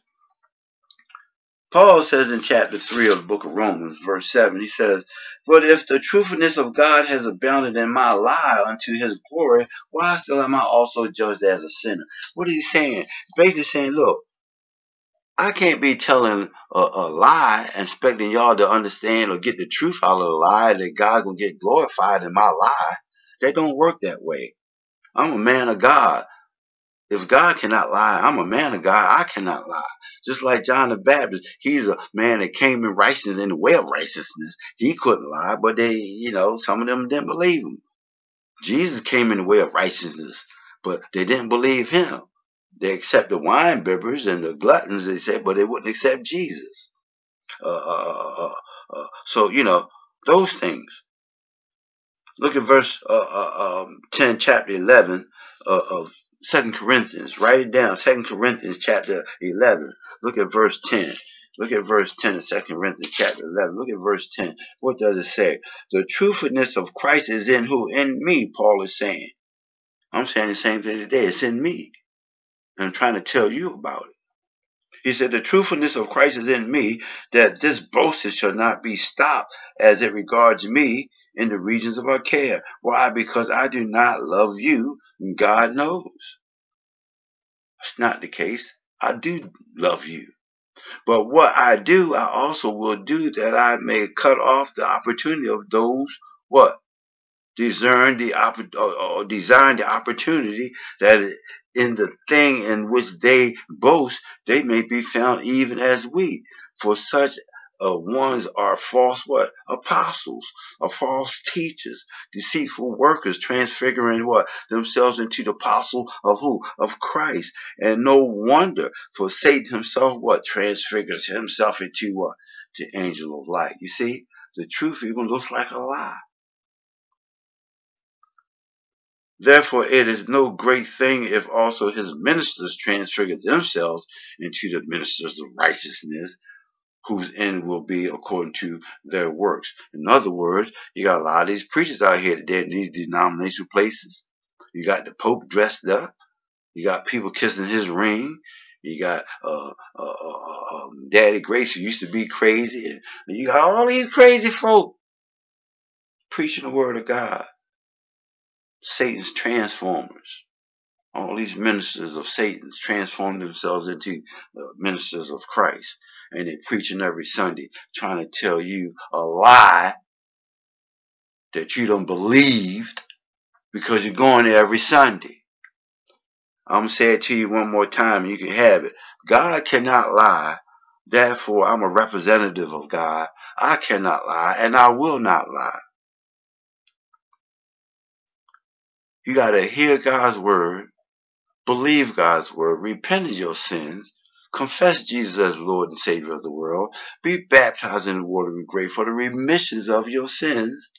Paul says in chapter 3 of the book of Romans, verse 7, he says, But if the truthfulness of God has abounded in my lie unto his glory, why still am I also judged as a sinner? What is he saying? Basically saying, look, I can't be telling a, a lie, expecting y'all to understand or get the truth out of the lie that God gonna get glorified in my lie. That don't work that way. I'm a man of God. If God cannot lie, I'm a man of God. I cannot lie. Just like John the Baptist, he's a man that came in righteousness in the way of righteousness. He couldn't lie, but they, you know, some of them didn't believe him. Jesus came in the way of righteousness, but they didn't believe him. They accepted wine bibbers and the gluttons, they said, but they wouldn't accept Jesus. Uh, uh, uh, uh so, you know, those things. Look at verse uh, uh, um, 10, chapter 11 of Second Corinthians. Write it down. Second Corinthians, chapter 11. Look at verse 10. Look at verse 10 of 2 Corinthians chapter 11. Look at verse 10. What does it say? The truthfulness of Christ is in who? In me, Paul is saying. I'm saying the same thing today. It's in me. I'm trying to tell you about it. He said, The truthfulness of Christ is in me, that this boasting shall not be stopped as it regards me in the regions of Achaia. Why? Because I do not love you, God knows. That's not the case. I do love you. But what I do, I also will do that I may cut off the opportunity of those what discern the or design the opportunity that in the thing in which they boast, they may be found even as we. For such uh, ones are false what? Apostles, or false teachers, deceitful workers, transfiguring what? Themselves into the apostle of who? Of Christ, and no wonder for Satan himself what? Transfigures himself into what? The angel of light. You see, the truth even looks like a lie. Therefore, it is no great thing if also his ministers transfigure themselves into the ministers of righteousness, whose end will be according to their works. In other words, you got a lot of these preachers out here today in these denominational places. You got the Pope dressed up. You got people kissing his ring. You got uh, uh, uh, um, Daddy Grace, who used to be crazy. And you got all these crazy folk preaching the word of God. Satan's transformers. All these ministers of Satan's transform themselves into uh, ministers of Christ and they're preaching every Sunday, trying to tell you a lie that you don't believe because you're going there every Sunday. I'm going to say it to you one more time and you can have it. God cannot lie. Therefore, I'm a representative of God. I cannot lie and I will not lie. You got to hear God's word, believe God's word, repent of your sins, confess Jesus as Lord and Savior of the world, be baptized in the water of grace for the remissions of your sins,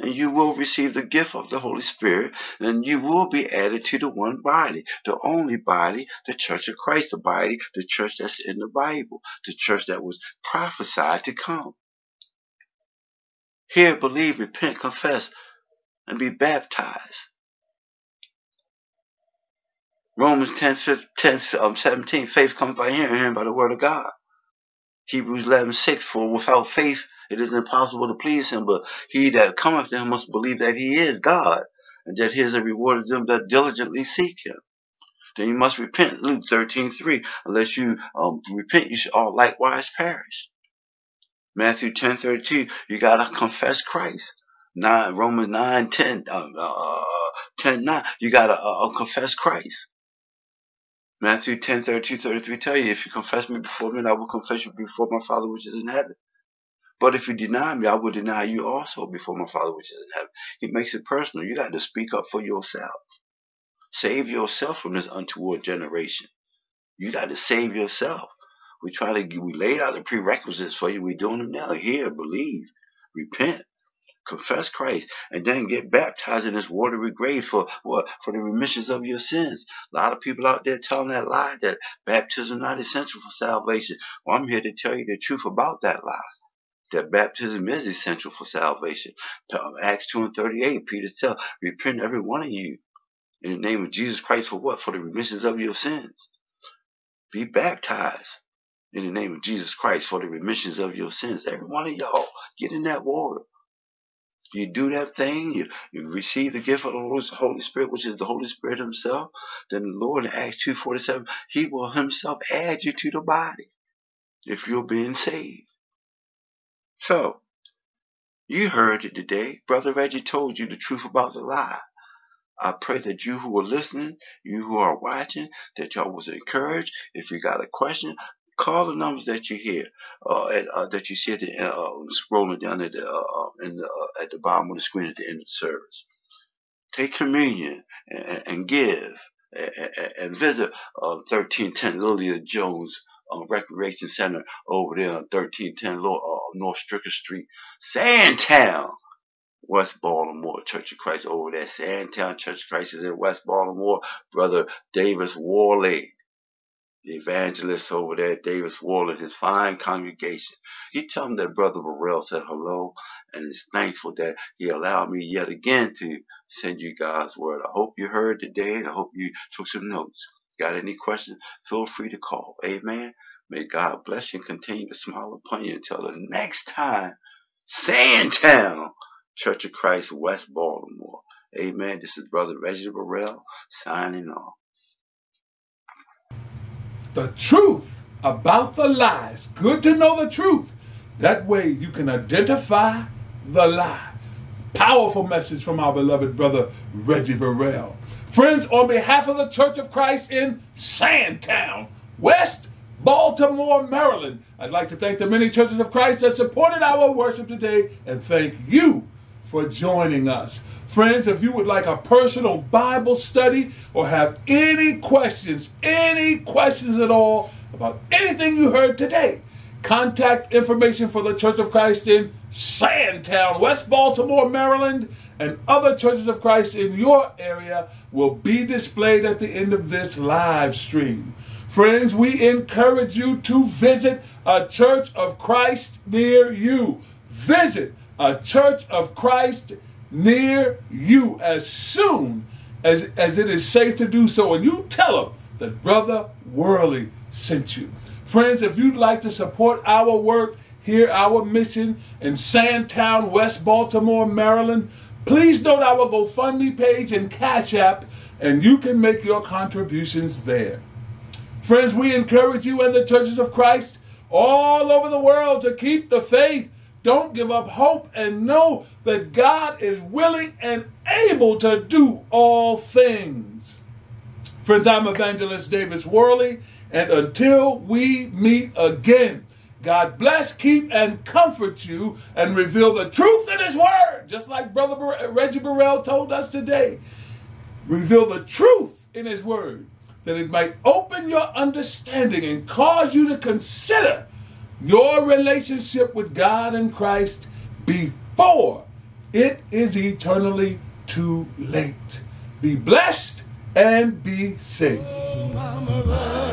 and you will receive the gift of the Holy Spirit, and you will be added to the one body, the only body, the church of Christ, the body, the church that's in the Bible, the church that was prophesied to come. Hear, believe, repent, confess, and be baptized. Romans 10, 15, 10 um, 17, faith comes by hearing, hearing by the word of God. Hebrews 11, 6, for without faith It is impossible to please him, but he that cometh to him must believe that he is God, and that he is a reward of them that diligently seek him. Then you must repent, Luke thirteen three. Unless you um, repent, you shall all likewise perish. Matthew ten thirty two. You gotta confess Christ. Nine Romans nine ten um, uh, 10 9. You gotta uh, uh, confess Christ. Matthew 10 32 33 tell you, if you confess me before men, I will confess you before my Father which is in heaven. But if you deny me, I will deny you also before my Father which is in heaven. He makes it personal. You got to speak up for yourself. Save yourself from this untoward generation. You got to save yourself. We try to we laid out the prerequisites for you. We're doing them now. Hear, believe, repent, confess Christ, and then get baptized in this watery grave for what? For the remissions of your sins. A lot of people out there telling that lie that baptism is not essential for salvation. Well, I'm here to tell you the truth about that lie. That baptism is essential for salvation. Um, Acts 2 and 38, Peter tells, repent every one of you in the name of Jesus Christ for what? For the remissions of your sins. Be baptized in the name of Jesus Christ for the remissions of your sins. Every one of y'all, get in that water. You do that thing, you, you receive the gift of the Holy Spirit, which is the Holy Spirit Himself, then the Lord in Acts 2.47, He will Himself add you to the body if you're being saved. So, you heard it today. Brother Reggie told you the truth about the lie. I pray that you who are listening, you who are watching, that y'all was encouraged. If you got a question, call the numbers that you hear, uh, at, uh, that you see at the, uh, scrolling down at the, uh, uh, in the, uh, at the bottom of the screen at the end of the service. Take communion and, and give and, and visit 1310 Lillian Jones Recreation Center over there on 1310 North Stricker Street, Sandtown. West Baltimore Church of Christ over there. Sandtown Church of Christ is in West Baltimore. Brother Davis Worley the evangelist over there, Davis Wall, and his fine congregation. You tell him that Brother Burrell said hello and is thankful that he allowed me yet again to send you God's word. I hope you heard today and I hope you took some notes. Got any questions? Feel free to call. Amen. May God bless you and continue to smile upon you until the next time. Sandtown, Church of Christ, West Baltimore. Amen. This is Brother Reggie Burrell signing off the truth about the lies. Good to know the truth. That way you can identify the lie. Powerful message from our beloved brother Reggie Burrell. Friends, on behalf of the Church of Christ in Sandtown, West Baltimore, Maryland, I'd like to thank the many churches of Christ that supported our worship today and thank you for joining us. Friends, if you would like a personal Bible study or have any questions, any questions at all about anything you heard today, contact information for the Church of Christ in Sandtown, West Baltimore, Maryland, and other churches of Christ in your area will be displayed at the end of this live stream. Friends, we encourage you to visit a Church of Christ near you. Visit a Church of Christ near you as soon as, as it is safe to do so. And you tell them that Brother Worley sent you. Friends, if you'd like to support our work here, our mission in Sandtown, West Baltimore, Maryland, please note our GoFundMe page and Cash App, and you can make your contributions there. Friends, we encourage you and the churches of Christ all over the world to keep the faith don't give up hope and know that God is willing and able to do all things. Friends, I'm Evangelist Davis Worley, and until we meet again, God bless, keep, and comfort you and reveal the truth in His Word, just like Brother Reggie Burrell told us today. Reveal the truth in His Word that it might open your understanding and cause you to consider your relationship with God and Christ before it is eternally too late. Be blessed and be safe. You